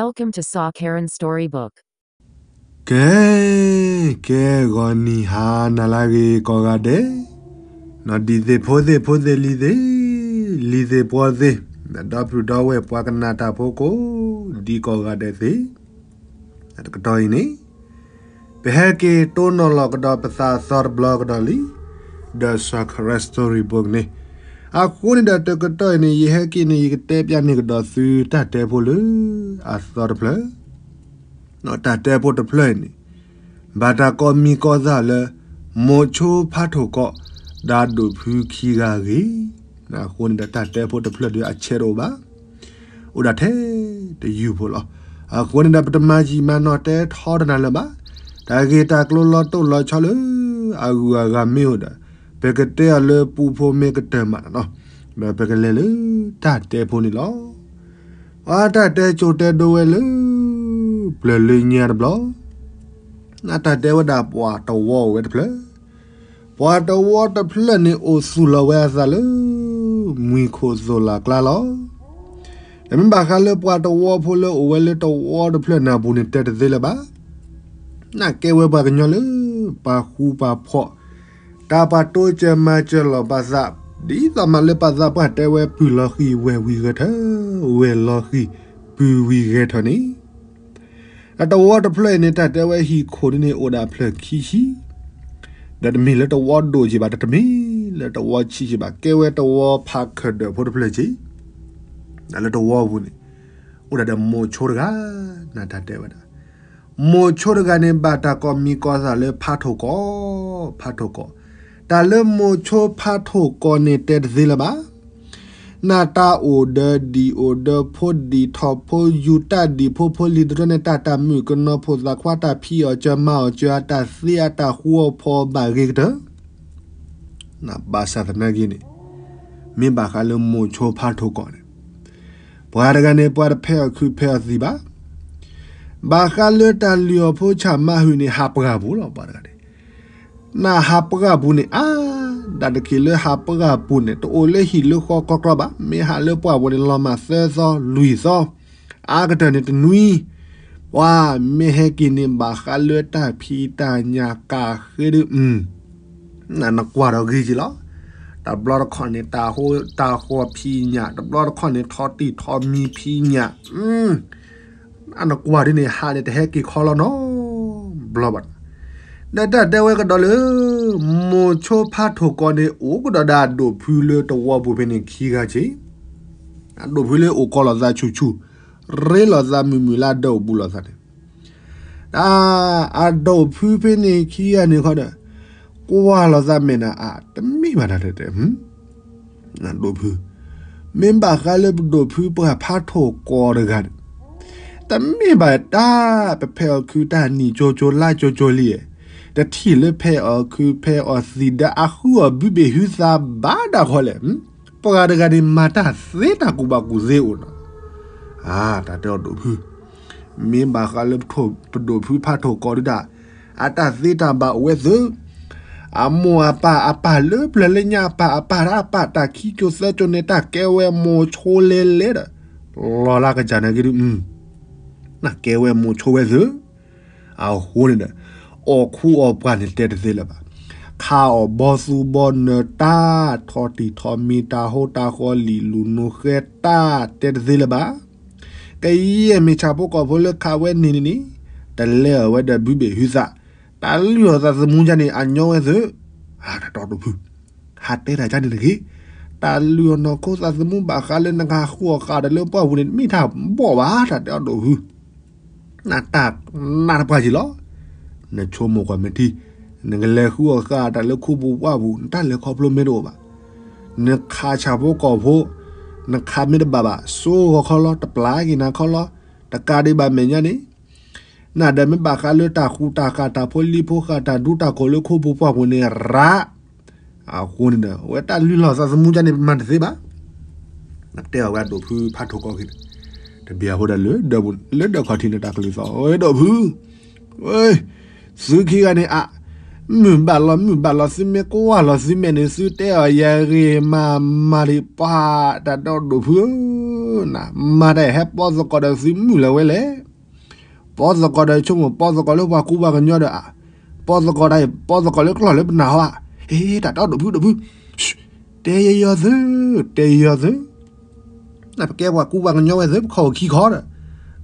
Welcome to Saw Karen Storybook. ကဲကဲဂောနီဟာနလာရီကောကတဲ့နော်ဒီသေးဖိုးသေးဖိုးသေးလီသေးလီသေးပေါ်သေးဒါပူတော့ဝဲပွားကနာတာဖို့ကိုဒီကောကတဲ့သေးအဲ့ကတော့ယင်းနေဘယ်ကေတိုနိုလောကတော့ပစာဆော့ဘလော့ကတော့လီဒါဆာခရစတိုရီဘုတ်နေ အခုနေတာတကတော့နေရဟကိနေရတဲ့ပြနေကတော့သူတတ်တယ်ဖို့လေအဆော့ဖလားနော်တတဲဖို့တဖလဲနေဘာတာကောမီကောဇာလေမိုချိုဖတ်ထုတ်ကောဒါဒုဖူခီဂါဂီနာခွန်ဒတတဲဖို့တဖလဲဒီအချေရောပါဥဒတဲ့တယူဖို့လောအခုန်ဒပတမကြီးမနော်တဲထောဒနာလပါဒါဂေတာကလောလောတုလောချလအဂူအဂမေဟုတ်တာ ဘက်ကတဲလေပူဖို့မေကတဲမနော်ဘက်ကလေလေတတဲဖို့နေလောအာတတဲချိုတဲဒိုဝဲလေပလလင်းညာဘလောနာတတဲဝဒါပွားတော်ဝဝဲတဖလပွားတော်ဝတဖလနေအိုဆူလဝဲဇာလမွေခိုဇိုလာကလာလောလမဘာခါလပွားတော်ဝဖိုလအိုဝဲလတော်ဝတဖလနာဘူးနေတက်တဲ့လေပါနာကဲဝဲပါကညောလေပါခူပါဖော့ တာပါတိုးချမချလပါဇာဒီသမလေပါဇာပါတဲဝဲပူလခီဝဲဝီရထဝဲလခီပူဝီရထနီအတဝတ်ဖလက်နေတာတဲဝဲဟီခိုနေအိုဒါဖလက်ခီရှိဒါတမီလက်တဝတ်ဒိုကြီးပါတမီလက်တဝတ်ချီကြီးပါကဲဝဲတဝဖာခဒဖို့ဖလက်ကြီးဒါလက်တဝဘူးနေအိုဒါဒမိုချိုရကနာတတဲဝဒါမိုချိုရကနေဘာတာကောမီကောစာလေဖာထိုကောဖာထိုကော ဒါလေမိုချိုဖာထိုကောနေတဲ့ဇီလပါနာတာအိုဒဒီအိုဒဖိုဒီထော်ဖိုယူတာဒီဖိုဖိုလီဒရနေတာတာမြကနဖိုဇာခွာတာဖီအချမောချာတာစီယာတာဟူဖိုဘာဂေဒနာဘာသာတနဂီနီမင်းဘာခလမိုချိုဖာထိုကောနေဘွာရကနေပွားဖဲခုဖဲစီပါဘာခလတလျောဖိုချမဟူနေဟာပကဘူးလောပါရ na hapaga bune a da de ke le hapaga bune to ole hi le kho ko kro ba me ha le po abone lo ma se so lui so a ga de ne nui wa me he ki ne ba kha le ta phi ta nya ka khe de um na na kwa ro gi ji lo ตบลอดคอนเนตาโหตาหัวพีเนี่ยตบลอดคอนเนทอตีทอมีพีเนี่ยอืมอันกว่าดิเนี่ยหาเนี่ยแต่แฮกี่คอลเนาะบลอบัด ဒတ်တဲဝဲကတော့လေမိုချိုဖာထိုကောနေအိုကဒဒါဒိုဖူလေတော့ဘူပနေခီကချီအဒိုဖူလေအိုကောလာဇာချူချူရဲလာဇာမီမီလာတော့ဘူးလာဇာတဲ့အာအဒိုဖူပနေခီရနေခေါ်တဲ့ကိုဝါလာဇာမနာအာတမိပါတဲ့တဲ့ဟမ်နန်ဒိုဖူမင်ဘာခါလေဒိုဖူပဖာထိုကောရကတမိပါတာပဖဲကူတာနီဂျိုဂျိုလာဂျိုဂျိုလီတ der Thiele peer Köper os si der ahua bubehysa badarolle pogade ga den mata seta kuba kuze ona ah tate o dobu me baka le to dobu pato korida ata seta ba weze amo apa apa le plelenya apa apa apa ta kikyo sa choneta kewe mo chole lera lola ka jana giri mm na kewe mo chowe ze. A holena အမောအပါအပါလေပလလညာပါအပါရာပါတာခီချိုစချနေတာကဲဝဲမိုချိုလေလေလောလာကကြနေကြည့်อืมနာကဲဝဲမိုချိုဝဲဇအဟိုးနေအော်ခူအော်ပကနေတဲ့သေးလားပါခါအော်ဘောစုဘောနတာထော်တီထော်မီတာဟိုတာခေါ်လီလူနုခဲတာတဲ့သေးလားပါကဲရဲ့မေချာပုတ်ကောဘလခါဝဲနေနေတလဲဝဲတဲ့ဘီဘေဟူစာတာလျောသာစမူးကြနေအညောဝဲစဟာတော်တော်ဘူးဟာတဲ့ရာကြနေလေတာလျောနကိုသာစမူးဘာခါလဲနငါခုခါတယ်လို့ပေါ့ဝင်မိထားပေါ့ပါတာတော်တော်ဘူးနာတာနာပါကြီးလော နချိုမိုကမတီနငလေခုအခါတလခုဘူဝဘူးတလခေါပလိုမေတော့ပါနခါချဘောကောဖို့နခါမေဒဘာဘာဆိုခေါ်လောတပလာကီနာခေါ်လောတကာဒီဘာမညာနေနာဒမေဘာခါလတာခူတာကာတာဖိုလီဖိုခါတာဒူတာကိုလခုဘူပွားဝင်ရာအခုနေဝဲတာလူလောစစမှုကြနေမန်သေးပါနတဲ့ဝါဒိုဖူဖတ်ထုတ်ကောခိတပြာဟိုတယ်လေဒဘလေဒခါတီနတာကလေးစောဝဲတော့ဘူးဝဲ ဇူခီကနေအ mu ba lo mu ba lo si me ko wa lo si me ne su te o ya ri ma ma ri pa da do do fu na ma de he po zo ko da si mu le we le po zo ko da chung po zo ko le wa ku ba ga nyo da po zo ko da po zo ko le klo le na wa he da do do fu do fu te ye yo zu te yo zu na ke wa ku ba ga nyo we zu ko ki ko da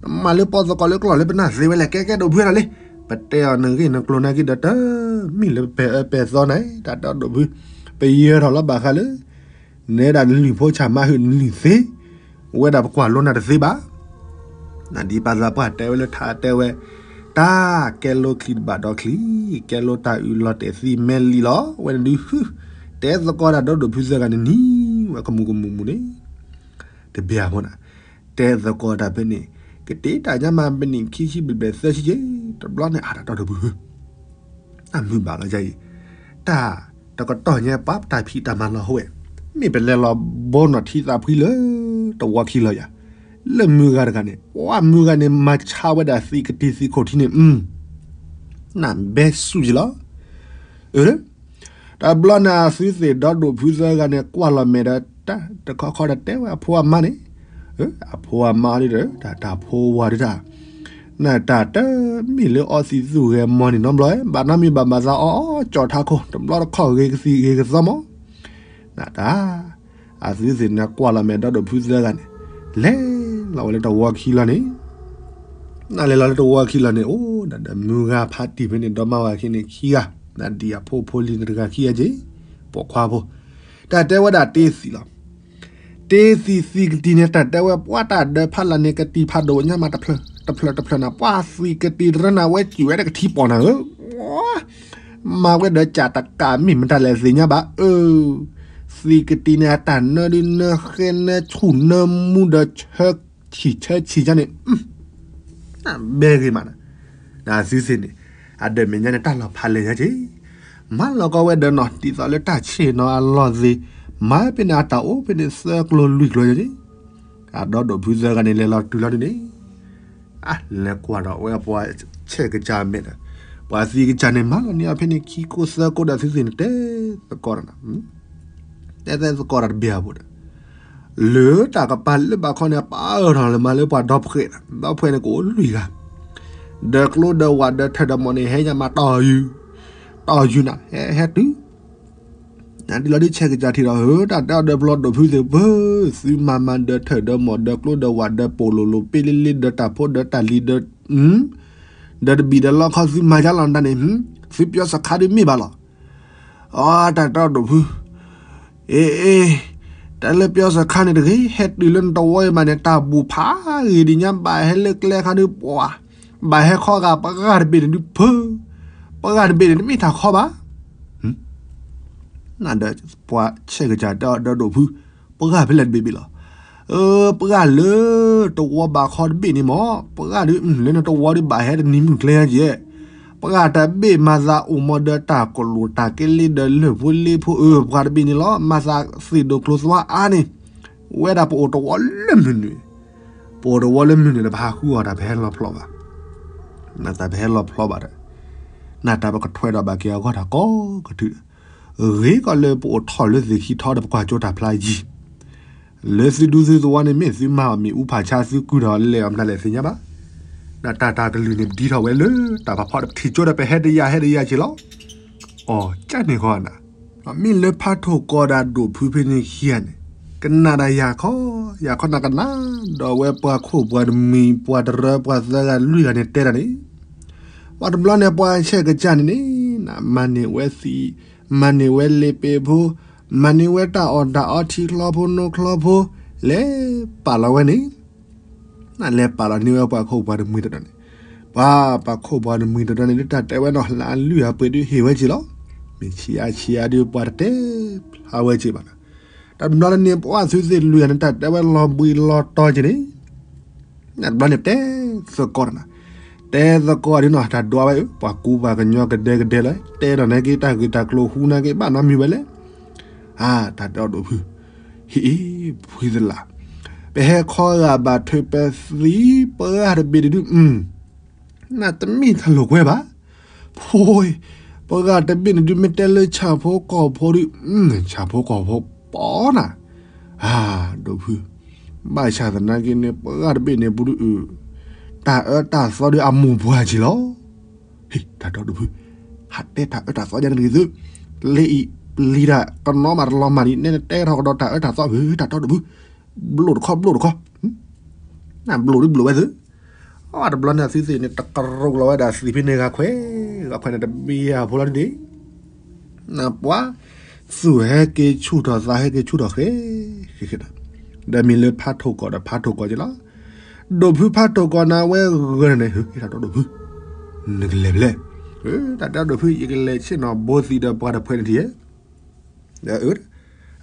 ma le po zo ko le klo le na se we le ke ke do fu da le ပတဲအနဂိနကလနာကိဒတာမီလ teo nâng cái nâng clona cái đó mi là pe pe do này đã đó đồ vui pe ye đó là bà khá lứ nè đã lì phô chả ma huyền lì xí quê đã quả luôn là xí bá là đi bà ra bà teo là thả teo ta cái lô khi bà đó khi cái lô ta ư lo để xí men lì lo. Quê đi hư té do coi là đó đồ vui giờ cái này mà cầm cầm mù mù đấy thì bia mà té do coi đã bên này ကတိတာညမပနိခိရှိဘဘဆက်ရှိတဘလနဲ့အားတော့ဘူးအမှုပါလာကြည်တာတကတော့ညပပတာဖီတမန်လဟွေမိဘလဲလဘောနထီတာဖီလေတဝခီလရလေမြူဂါကနေဝါမြူဂါနေမချဝဒစီကတိစီခိုတီနေอืมနမ်ဘဲဆူဂျလာအဲတဘလနာစီစီဒေါ်ဒိုဖူဇာကနေကွာလာမေတာတခါခေါ်တဲ့ဝါဖွာမနေ အဖိုးအမားလေးဒါဒါဖိုးဝါရတာနာတာတမီလေအော်စီဇူရဲ့မော်နီနော်ဘလောဘာနာမီဘာမဇာအော်ကြော်ထားခိုတဘလောခေါ်ရေးစီရေးကစမောနာတာအစီစင်နကွာလာမဲတော့ဖူးစကနေလဲလောလေတော့ဝါခီလာနေနာလေလာတော့ဝါခီလာနေအိုးဒါဒါမူကဖာတီဘနေတော့မဝါခင်းနေခီကနာဒီအဖိုးဖိုးလင်းတကခီရကြီးပေါ်ခွာဖို့ဒါတဲဝဒါတေးစီလား တေစီစီကတိနေတာတဝပွားတာဒဖလာနေကတိဖာဒိုညမတဖလတဖလတဖလနာပွားစီကတိရနာဝဲကျူဝဲကတိပေါ်နာမာဝဲဒချာတကာမိမတလဲစညဘာအစီကတိနေတာနဒီနခဲနချုံနမူဒချက်ချီချက်ချီကြနေအဘဲကြီးမနာနာစီစင်းနေအဒမင်းညနေတလာဖာလေရကြီးမလောကဝဲဒနော်တီသလက်တချေနော်အလောစီ မာပနာတာအိုပနေဆကလိုလူကလိုရည်အတော့တော့ဘူးဇာကနေလေလာတူလာနေအာလေကွာတော့ဝဲပွားချက်ကကြမ်းမဲ့ပွားစီကကြနေမှာနေအဖေနေခီကိုဆကိုဒါစီစင်တဲ့သကောရနာတဲ့တဲ့သကောရဘီယာဘူးလေတာကပါလေဘာခေါနေပါရလေမလေပွားတော့ခဲတော့ဖဲနေကိုလူကဒကလိုဒဝါဒထဒမနေဟဲညမှာတော်ယူတော်ယူနာဟဲဟဲတူ နန်ဒီလာဒီချက်ကြတီတော့ဟိုတာတာဒဘလော့ဒဖူးစေဘစီမမန်ဒထဒမော်ဒကလိုဒဝါဒပိုလိုလိုပီလီလီဒတာဖိုဒတာလီဒဟမ်ဒဒဘီဒလာခါစီမာဂျာလန်ဒနေဟမ်စီပြစခါဒီမီဘာလာအာတာတာဒဖူးအေးအေးတလည်းပြောစခါနေတကြီးဟက်ဒီလန်တော့ဝဲမနေတာဘူဖာရီဒီညမ်ဘာဟဲလက်လက်ခါဒီပွာဘာဟဲခေါ်ကပကားဘီဒီဖူပကားဘီဒီမိတာခေါ်ပါ နာဒပွားချက်ကြတော့တော့ဘူးပကဖလက်ဘေဘီလာเออปกาle to wa ba kho be ni mo paka de le no to wa de ba he ni mu clear je paka ta be ma za u mo de ta ko lu ta ke le de le fu le fu e paka de be ni lo ma za si do close wa a ni we da po to wa le mu ni po do wa le mu ni da ba ku wa da be lo plo ba na ta be lo plo ba da na ta ba ko thwe da ba ke ko da ko ko tu ရေကလည်းပေါ်ထော်လို့စီခီထော်တဲ့ကွာကြတာဖလိုက်ကြီးလေစီဒူစီဇဝနေမစ်စီမာမီဥဖာချာစီကူတော်လေအမလည်းစင်ရပါနာတာတာကလူနေဒီထော်ဝဲလေတာဖဖောက်ထီကြတဲ့ပဲဟက်ဒရဟက်ဒရချီလောအော်ကြက်နေခေါ်နာအမင်းလေဖတ်ထုတ်ကောဒါဒိုဖူဖင်းနေခီယန်ကနာဒယာခေါ်ယာခေါ်နာကနာတော့ဝဲပွားခုပွားမီပွားတရပွားစကလူရနေတဲရနေဝတ်ဘလနဲ့ပွားချက်ကကြနေနာမနေဝဲစီ မနီဝဲလေပေဘူးမနီဝဲတာအော်ဒါအော်တီကလဘနိုကလဘလေပါလာဝဲနေနာလေပါလာနေဝပါခုတ်ပါမွေးတဲ့နေပါပါခုတ်ပါမွေးတဲ့နေတတဲဝဲနော်လာလူရပေဒီဟေဝဲချီလောမချီအချီအဒီပါတဲ့ဟာဝဲချီပါတမ်နော်နေပွားဆွေးဆွေးလူရတဲ့တဲဝဲလောဘွေလောတော်ချီနေနတ်ဘန်တဲ့စကောရနာ တဲသကောရနော်တာဒွားပဲပွားကူပါကညောကတဲ့ကတဲ့လေတဲတော့နေကိတာကိတာကလိုဟူနာကိပါနော်မြူပဲလေဟာတာတော့တို့ဟီဖူးသလားဘယ်ခေါ်ရပါထွေပဲစီပေါ်ရဘီဒူอืมနာတမီထလို့ခွဲပါဖိုးပ ပေါ်ကတပင်းဒီမတဲလေချဖို့ကောဖို့ဒီอืมချဖို့ကောဖို့ပေါ်နာဟာဒိုဖူဘာချာဒနာကိနေပေါ်ကတပင်းနေဘူးအူ တာအတာစောဒီအမှုဘွားချီလောဟေးတာတော့ဒိုဖူဟာတဲ့တာအတာစောကြနေစုလေလီရာကနောမာလောမာနီနေတဲရောတော့တာအတာစောဟေးတာတော့ဒိုဖူဘလို့ခေါဘလို့ခေါနာဘလို့ဘလို့ပဲစုအော်ဒါဘလန်နာစီစီနေတကရုလောဒါစီဖိနေကခွဲကခွဲနေတဘီယာဖိုလာဒီနာပွားစုဟဲကေချူတော်စားဟဲကေချူတော်ခဲခိခိတာဒါမီလေဖတ်ထုတ်ကောဒါဖတ်ထုတ်ကောကြလား ဒိုဖူဖတ်ထုတ်ကောနာဝဲဂရနေဟိတာတော့ဒိုဖူနဂလေလေဟဲတာတာဒိုဖူယကလေချင်နော်ဘောစီဒါပွားတဲ့ဖွင့်တည်းဒါဥ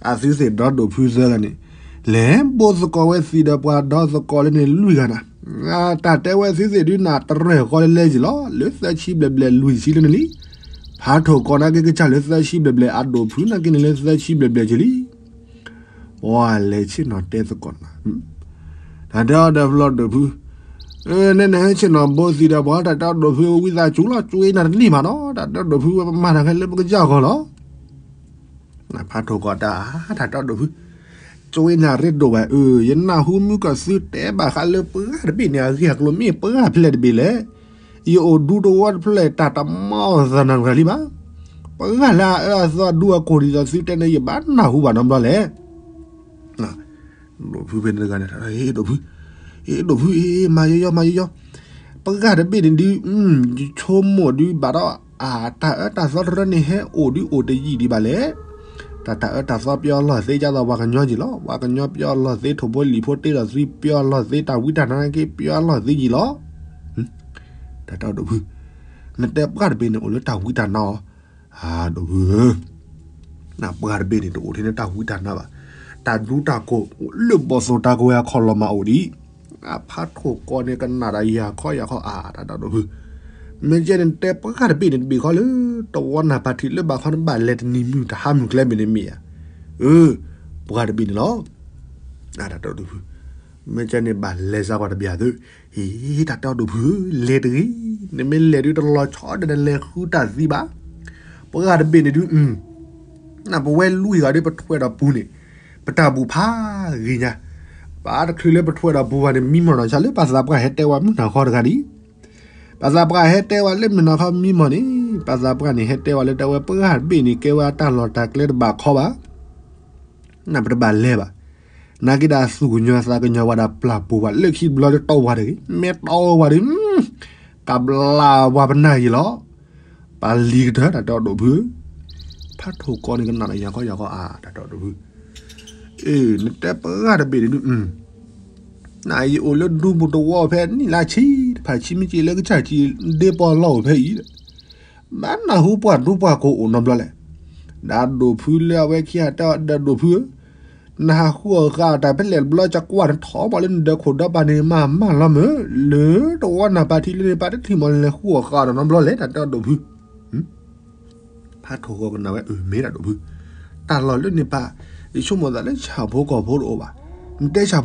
အစီစီဒေါ်ဒိုဖူဇာကနေလဲဘောစကောဝဲစီဒါပွားဒေါ်စကောလည်းနေလူကနာငါတတဲဝဲစီစီဒီနာတရဲခေါ်လဲကြီးလောလွတ်သက်ချိဘလဘလလူစီလနေလီဖာထိုကောနာကေကချလွတ်သက်ချိဘလဘလအဒိုဖူနာကိနလွတ်သက်ချိဘလဘလကြီးလီဝါလေချင်နော်တဲစကောနာဒါတော့ ဒဗလော့ဒဖူအဲနဲ့နဲ့ချင်နော်ဘောစီဒါဘောတာတော့ဒဖူဝိသာချူလာကျွေးနာလီမာနော်ဒါတော့ဒဖူမနာခဲလေပကကြောက်ခေါ်လောနာဖာထိုကောတာဒါတော့ဒဖူ chui nhà rết đồ bài ừ yên nào hu mu cả sư té bà khá lơ bữa đã bị nhà giặc lo mi bữa hạt lệ bị lệ yo du do wat play ta ta mo za nan gali ba bữa là là do đua cô đi ra sư té này bán nào hu bà năm đó lệ nè đồ phu bên đây này ấy đồ phu ấy đồ phu ấy mà yo mà yo bữa đã bị đến đi um chôm một đi bà đó à ta ta do ra này he ổ đi ổ đi gì đi bà lệ တတအတဆောပြောလောစေကြတော့ဘာကညောကြီးလောဘာကညောပြောလောစေထဘလီဖို့တေရစီပြောလောစေတာဝိဒနာကေပြောလောစေကြီးလောတတတော့ဘူးနတဲ့ပကဘေနေအိုလတာဝိဒနာဟာတော့ဘူးနာပကဘေနေတော့ဒီနေတာဝိဒနာပါ တာဒူတာကိုလဘောဆိုတာကိုရခေါ်လမအိုဒီအဖတ်ကိုကောနေကနာရယာခေါ်ရခေါ်အာတတတော့ဘူးမင်းကျတဲ့တက်ပခါပိနေပြီခေါ်လို့တော့နာပါတီလဘခါဘာလက်နီမြူတဟာမြူကလမနေမီယာเออပခါပိနေလောအဲ့ဒါတော့သူမင်းကျတဲ့ဘာလဲစားကတော့ပြသူဟီတာတော့သူလေတကြီးနမလေရီတော့လောချောတဲ့လေခူတာစီပါပခါပိနေသူอืมနာဘဝဲလူရတဲ့ပထွဲတာပူးနေ ပတာဘူးဖာရင်းညာပါတခလလေပထွဲတာဘူးပါနေမိမတော်ချလေပါစားပကဟဲတဲဝါမြနာခေါ်တကဒီပါဇာပကဟဲတဲဝါလက်မနာခမီမနီပါဇာပကနေဟဲတဲဝါလက်တဲဝပကဟတ်ဘီနီကေဝါတန်လော်တာကလက်ဘာခေါ်ပါနာပရဘာလဲပါနာကိဒါစုကညစာကညဝဒါပလာပူဝလက်ခိဘလောတော့ဝါတယ်မေတော့ဝါတယ်ကဘလာဝါပနာရီလောပါလီဒါတော့တော့ဘူးဖတ်ထုတ်ကောနေကနာရခေါ်ရခေါ်အာတော့တော့ဘူး အေးနတက်ပကရဘီနီอืมနိုင်အိုလဒူဘူတော့ဝဖဲနီလာချီဖာချီမကြီးလည်းကချာကြီးဒေပေါ်လောက်ဖဲဤမန်နာဟူပွားဒူပွားကိုအုံနဘလဲဒါဒိုဖူလဝဲခီတာဒါဒိုဖူနာခုကတာပလက်ဘလချကွာထောဘလန်ဒခိုဒဘာနေမမလာမလေတော့နာပါတီလေပါတီမလေခုကတော့နဘလဲတာတော့ဒိုဖူဖာထိုကနာဝဲအမေတာဒိုဖူတာလော်လွနေပါဒီချုံမဒါလေချာဘောကောဘောလို့ပါတဲချာ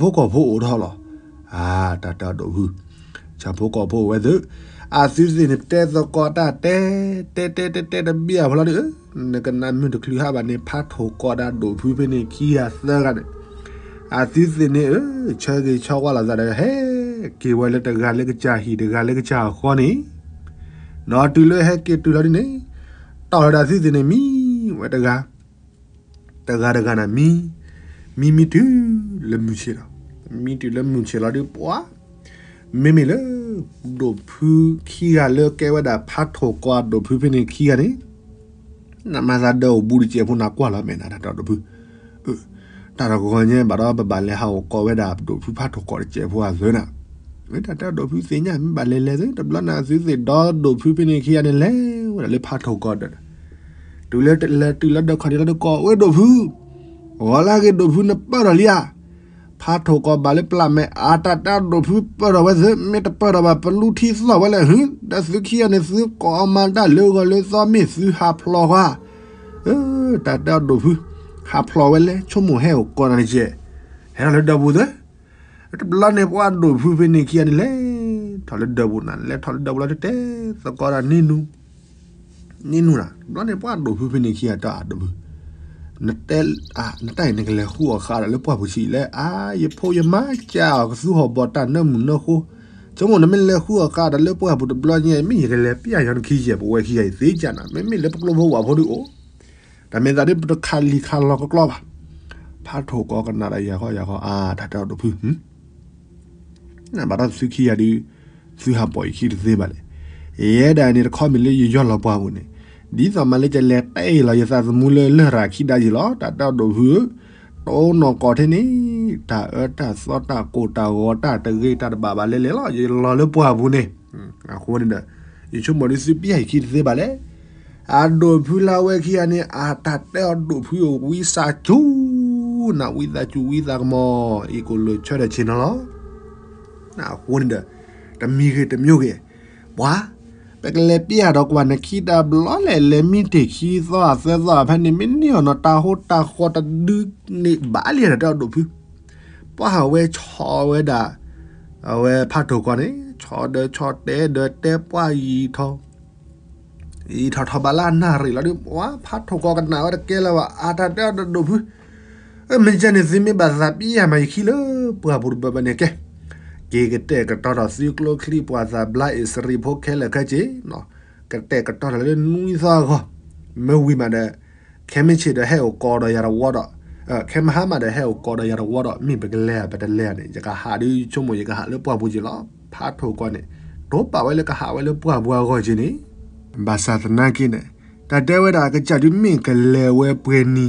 ဘောကောဘောတော့လောအာတာတာတော့ဘူးချာဖို့ကောဖို့ဝဲသူအာစီစီနေတဲသကောတာတဲတဲတဲတဲတဲဘီယာဖလာဒီနကနာမြတ်ကလီဟာဘာနေဖတ်ထိုကောတာဒိုဖူးဖနေခီယာသကနေအာစီစီနေချာကြီးချောက်လာကြတယ်ဟဲကေဝဲလက်တကလည်းကချာဟီတကလည်းကချာခေါ်နေနော်တူလေဟဲကေတူလာဒီနေတော်တာစီစီနေမီဝဲတက တကတကနာမီမီမီတူလမှုရှိတော့မီတူလမှုချလာဒီပွားမေမေလေဒိုဖူခီရလေကဲဝဒါဖတ်ထိုကွာဒိုဖူဖင်းခီရတယ်နမဇာဒိုဘူရီချေဖုနာကွာလာမေနာတော့ဒိုဖူတာရကောညေဘာတော့ဘာလဲဟာကိုဝဒါဒိုဖူဖတ်ထိုကွာချေဖူဟာဇွနာဝဒါတာဒိုဖူစညာဘာလဲလဲတဘလနာစီစီဒေါ်ဒိုဖူဖင်းခီရတယ်လေဝဒါလေဖတ်ထိုကွာဒ တူလက်လက်တူလက်တော့ခရီတော့ကောဝဲဒိုဖူဝလာကေဒိုဖူနပါရလီယာဖာထိုကဘာလေပလာမဲအာတာတာဒိုဖူပရဝဇမေတပရဝပလူတီစလဝလေဟင်ဒစခိယနေစကောမန်တာလေဂလေသမီစဟာဖလောဟာအဲတာတာဒိုဖူဟာဖလောဝလေချုံမဟဲကိုနရကျေဟဲလေဒဘူဒတဘလနေပွားဒိုဖူဖနေခိယနေလေထလဒဘူနန်လေထလဒဘူလာတဲသကောရာနီနူ ni nu na lo ne pa do fu ni ki ta do bu na tel a na tai ne le khu kha le pa bu chi le a ye pho ye ma cha su ho bo ta na mu no khu ကျုံမနမလဲခုအခါတလဲပွားဘူးဘလညေမိရလေပြရန်ခီရဲ့ဘဝခီရဲ့သေးကြနာမမလဲပကလောဘဝဘောဒီအိုဒါမေဒါဒီပခါလီခါလောကလောပါဖာထိုကောကနာရရခေါ်ရခေါ်အာဒါတော့တို့ဖူးဟမ်နာဘာတော့စုခီရဒီစုဟာပေါ်ခီသေးပါလေရဲဒါနေခေါ်မလေးရောလောပွားဘူးနေ ဒီသမလေးကျလဲတဲလာရစားမူလေလရာခိဒါကြီးလောဒါတော့တို့ဖူးတော့နော်ကောတဲ့နေတာအတာစောတာကိုတာဝတာတဂေတာဘာဘာလဲလဲလောရလောလပွားဘူးနေအခုနေဒီချုံမရစီပြိုင်ခိသေးပါလေအာဒိုဖူလာဝဲခိအနေအာတာတဲဒိုဖူဝီစာချူနာဝီသာချူဝီသာမောအီကိုလိုချတဲ့ချင်းနော်နာခုနေတမီခေတမျိုးခေဘွာ ပကလေပြရတော့ကွာနခိတာဘလောလေလေမီတေခီသောဆဲသောဖန်နီမင်းနီယနတာဟိုတာခေါ်တဒုနေဘာလီရတော့ဒိုဖူပွားဝဲချော်ဝဲတာအဝဲဖတ်တော့ကောနေချော်တဲ့ချော်တဲ့တဲ့တဲ့ပွားရီထောဤထော်ထော်ဘလာနာရီလာဒီဝါဖတ်တော့ကောကနာဝဲကဲလာဝအာတာတဲ့ဒိုဖူအမဂျန်နေစမီဘာသာပီယာမခီလပွားဘူဘဘနေကဲ ကေကတဲ့ကတော်စီကလိုခလီပွားသာဘလိုက်စရီဖိုခဲလခချေနော်ကတဲ့ကတော်လေနူးစားကောမဝီမတဲ့ခဲမချေတဲ့ဟဲကိုကော်တော်ရဝါတော့ခဲမဟာမတဲ့ဟဲကိုကော်တော်ရဝါတော့မိဘကလေးပဲတဲ့လဲနေကြကဟာဒီချုံမရကဟာလေပွားဘူးကြီးလားဖားထုတ်ကောနေတော့ပါဝဲလေကဟာဝဲလေပွားပွားကောချင်းနေဘာသာတနာကိနေတတဲဝဲတာကကြဒီမင်ကလဲဝဲပွဲနီ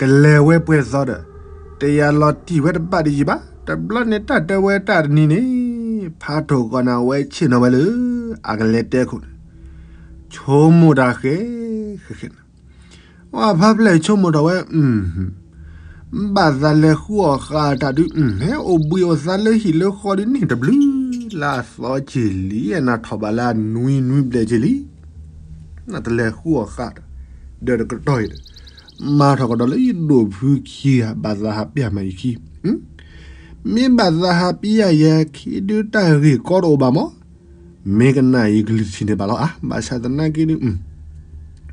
ကလဲဝဲပွဲစောတဲ့တရားလော်တီဝဲတပတ်ဒီပါ တဘလနဲ့တတဝဲတနီနေဖားထုတ်ကောနာဝဲချင်တော့မလို့အကလေးတဲခုချုံမတာခဲခဲဝါဖပ်လေချုံမတော့ဝဲอืมဘာသာလေခုအခါတာဒူဟဲအိုဘူယောဇာလေဟီလေခေါ်ဒီနေတဘလလာစောချီလီနာထဘလာနွီနွီဘလေချီလီနာတလေခုအခါဒေဒကတော့မာထကတော့လေဒိုဖူခီဘာသာဟာပြမိုင်ခီဟမ် မင်းဘာသာဟာပြရခီဒူတာရီကောတော့ဘာမောမေကနာယီဂလစီနေဘာလို့အာဘာသာတနာကီနီဟမ်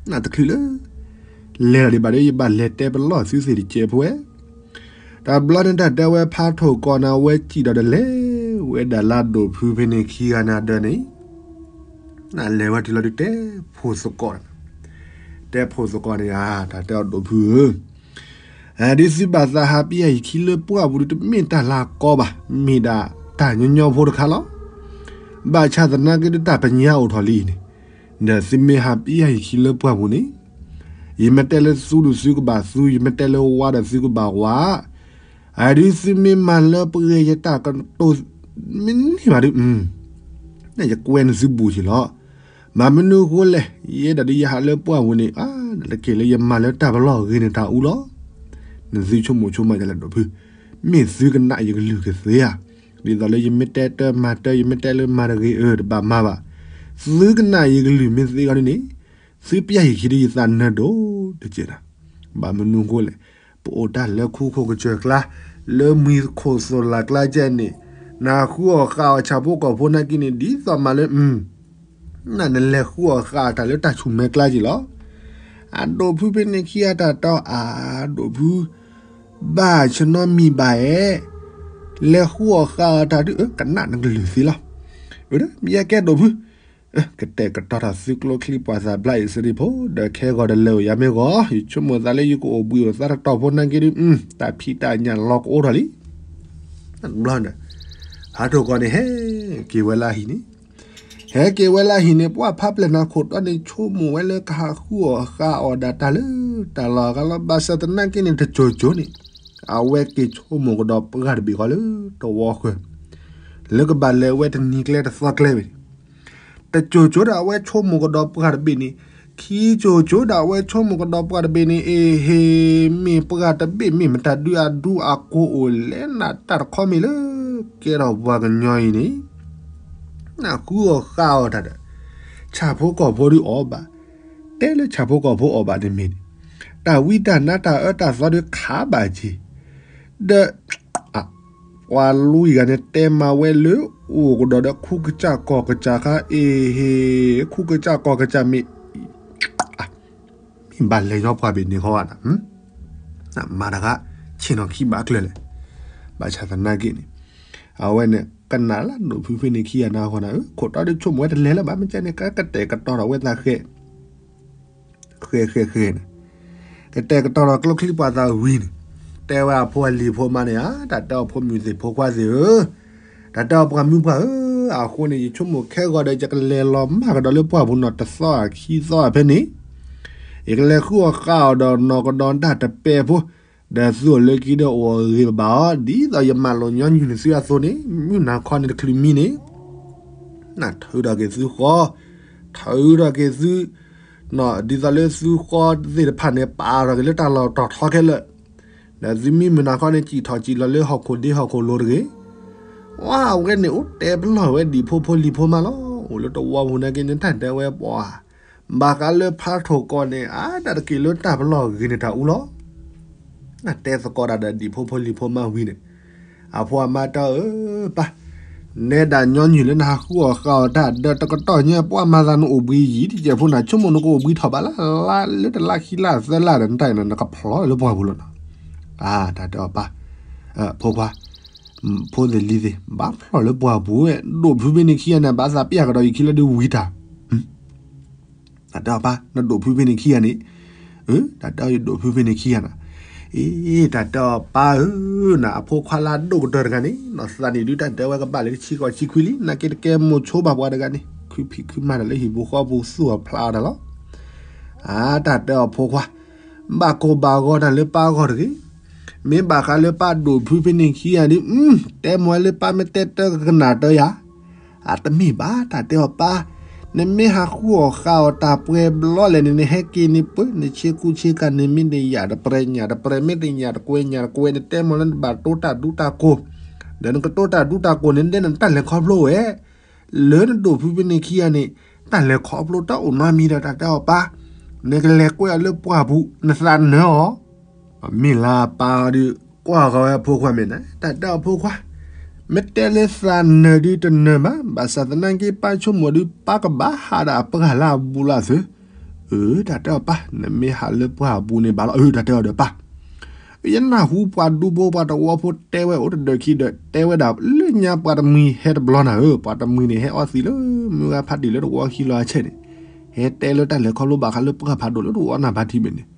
နာတခီလေလဲရပါလေဘာလက်တဲဘလော့စီစီချေပွဲဒါဘလော့တဲ့တဝဲဖားထုတ်ကော်နာဝဲကြည့်တော့တယ်လေဝဲဒါလာဒိုဖူဖင်းနေခီယာနာဒနေနာလဲဝတီလို့တဲ့ဖိုစကောတဲ့ဖိုစကောနေအာဒါတော့ဒိုဖူ အဲဒီစီဘာသာဟာပြည့်ခီလပွားဘူးတမင်တလာကောပါမိဒါတာညညောဖို့တခါလောဘာချဒနာကတပညာဦးထော်လီနေနစီမေဟာပြည့်ခီလပွားဘူးနေယမတဲလဆူလူစုကဘာဆူယမတဲလဝါဒစုကဘာဝါအရီစီမီမလပရေယတာကန်တိုမင်းဟိမာဒီอืมနဲ့ရကွန်းစုဘူးချီလောမမနုကိုလေယေဒဒီရဟာလပွားဝင်နေအာလကေလေယမလတာဘလောရင်းတာဦးလော နဇီချုံမချုံမကြလက်တော့ဘူးမင်းစုကနာယကလူကစေးဒီတော့လေယမတဲတမတဲယမတဲလမာရီအဲဘာမပါစုကနာယကလူမင်းစေးကနေနေစီပြရခီရီသန်နဒိုတကြတာဘာမနုကိုလေပိုတာလက်ခုခုကကြကလာ le mi ko so la kla jeni na khu o kha o cha bo ko pho na ki ni di so ma le um na ne le khu o kha ta le ta chu me kla ji lo a do phu pe ne ki ya ta to a do phu ba chno mi ba e le khu o kha ta du ka na na lu si lo ure mi ya ke do phu ကတဲ့ကတော့စီကလိုကလစ်ပါစာဘလိုက်စရီဖိုဒခဲကောဒလေရမေကောချမဇာလေယကိုအဘူရစာတော့ဖို့နန်ကီအမ်တာဖီတာညာလော့အိုရလီဘလန်ဟာတော့ကောနေဟဲကေဝလာဟီနီဟဲကေဝလာဟီနေပွားဖပ်လနာခိုတော့နေချိုးမဝဲလေခါခူခါအော်ဒါတလေတလာကလာဘာစတနန်ကင်းနေချိုချိုနေ အဝဲကေချိုးမကတော့ပဂတ်ဘီကောလေတော့ဝါခွလေကဘာလေဝဲတနီကလေတသကလေတကြိုကြိုတာဝဲချုံမကတော့ပကရဘီနီခီကြိုကြိုတာဝဲချုံမကတော့ပကရဘီနီအေဟေမီပကတဘီမီမတဒူအဒူအကိုအိုလဲနာတရခေါမီလေကဲတော့ဘာကညိုင်းနီနာကူခါအော်တာချာဖို့ကောဘောဒီအောဘာတဲလေချာဖို့ကောဘောအောဘာဒီမီတာဝိတာနာတာအတာဇောဒီခါဘာကြီးဒဝါလူရတဲ့တဲမဝဲလို့โอ้ก็ดอดคุกจะกอกจะคะเอเฮคุกจะกอกจะมิ ဘာလေရောပွား ပြီးနေခေါ်ရတာဟမ်နာမာရကချင်းတော့ခိဘာကလေဘာချာတနာကိနေအဝဲနဲ့ကနာလာနုဖိဖိနေခိယနာခေါ်နာကိုတော်တဲ့ချုံဝဲတလဲလာဘာမချနေကကတဲ့ကတော်ဝဲတာခဲခဲခဲခဲကတဲ့ကတော်ကလကလိပါတာဝင်း တဲဝါဖိုလီဖိုမနေအာတတော်ဖိုမြူစီဖိုကွာစီတတော်ပကမြူပါအခုနေချုံမခဲကောတဲ့ကြကလေလောမကတော့လေပွားဘူးနော်တဆောခီဆောဖဲနေอีกเลยคู่ข้าวดอนนอกดอนตาตะเปผู้ဒါဆိုလေကီတော့ဝရီဘာဒီတော့ယမလောညွန်ယူနေစီအစိုးနေမြနာခွန်တဲ့ကလီမီနေနာထူဒါကေစုခောထူဒါကေစုနော်ဒီဇလေစုခောဒီဖာနေပါရကလေတာလောတော့ထောခဲ လေဒါဇီမီမနာခွန်နေကြည့်ထောကြည့်လလေဟောက်ကိုဒီဟောက်ကိုလိုရကေဝါဝဲနေဦးတဲဘလောဝဲဒီဖိုဖိုလီဖိုမလောဟိုလိုတော့ဝါဝင်နေကင်းတန်တဲဝဲပွားဘာကလေဖာထိုကောနေအာတကီလိုတာဘလောဂင်းတာဦးလောနာတဲစကောဒါဒီဖိုဖိုလီဖိုမဝီနေအဖွာမတော့ပါနေတာညွန်ညလနာခုခေါတာဒတကတော့ညပွားမသာနူဘီရီဒီကျဖုနာချုံမနကိုဘီထပါလာလာလက်တလာခီလာဇလာရန်တိုင်နကဖလောလပွားဘူးလို့နော်အာဒါတော့ပါအဖိုကွာဖိုးလေလီဒီဘာဖလော à đã đó ba. À po qua po le li de ba lo le bua bu e do phu bên kia na ba sa pia ka do ki la de wi ta đã đó ba. Nó do phu bên kia ni ừ đã đó do phu bên kia na ý đã đó ba ừ na po khoa la do do ga ni nó sa ni du ta de wa ka ba le chi ko chi khui li na ke ke mo cho ba wa ga ni khui phi khui ma le hi bu kho bu su pla da lo à đã đó po khoa ba ko ba go na le pa go ri မင်းဘာကလေပါဒူဖူဖင်းခီယာဒီอืมတဲမွဲလေပါမတက်တကနာတော့ရအတမီဘာဒါတော့ပါနမေဟာခုခါတာပွဲဘလောလေနေဟက်ကီနီပွနေချေကူချေကနေမင်းနေရတဲ့ပရညာတဲ့ပရမစ်တင်ညာတဲ့ကွေညာကွေတဲ့တဲမလန်ဘာတိုတာဒူတာကိုဒန်ကတိုတာဒူတာကိုနင်းတဲ့တန်လေခေါပလို့ရဲ့လဲနဒိုဖူပနေခီယနေတန်လေခေါပလို့တော့အမမီတာတော့ပါနေကလေကွေလေပွားဘူးနစန်နော် မီလာပါဒီကွာကောဖိုးခွမင်းနဲ့တတော့ဖိုးခွာမတဲလဆန်နဒီတနမဘာသာတနန်ကေပါချုံမဒီပါကဘာဟာဒါပကလာဘူလာစေเออဒါတော့ပါနမေဟာလပွားဘူးနေဘာလို့เออဒါတော့ပါယနဟူပွားဒူဘောပါတော့ဖို့တဲဝဲဥဒဒခိဒတဲဝဲဒါလညာပါတမီဟက်ဘလနာဟပါတမီနေဟဲအော်စီလိုမြူကဖတ်ဒီလို့ဝါခီလာချက်ဟဲတဲလို့တက်လေခလို့ဘာခလို့ပကဖတ်လို့လို့ဝနာဘာတိမနေမလဲတာဖာကြီးညာပါတယ်နေအခ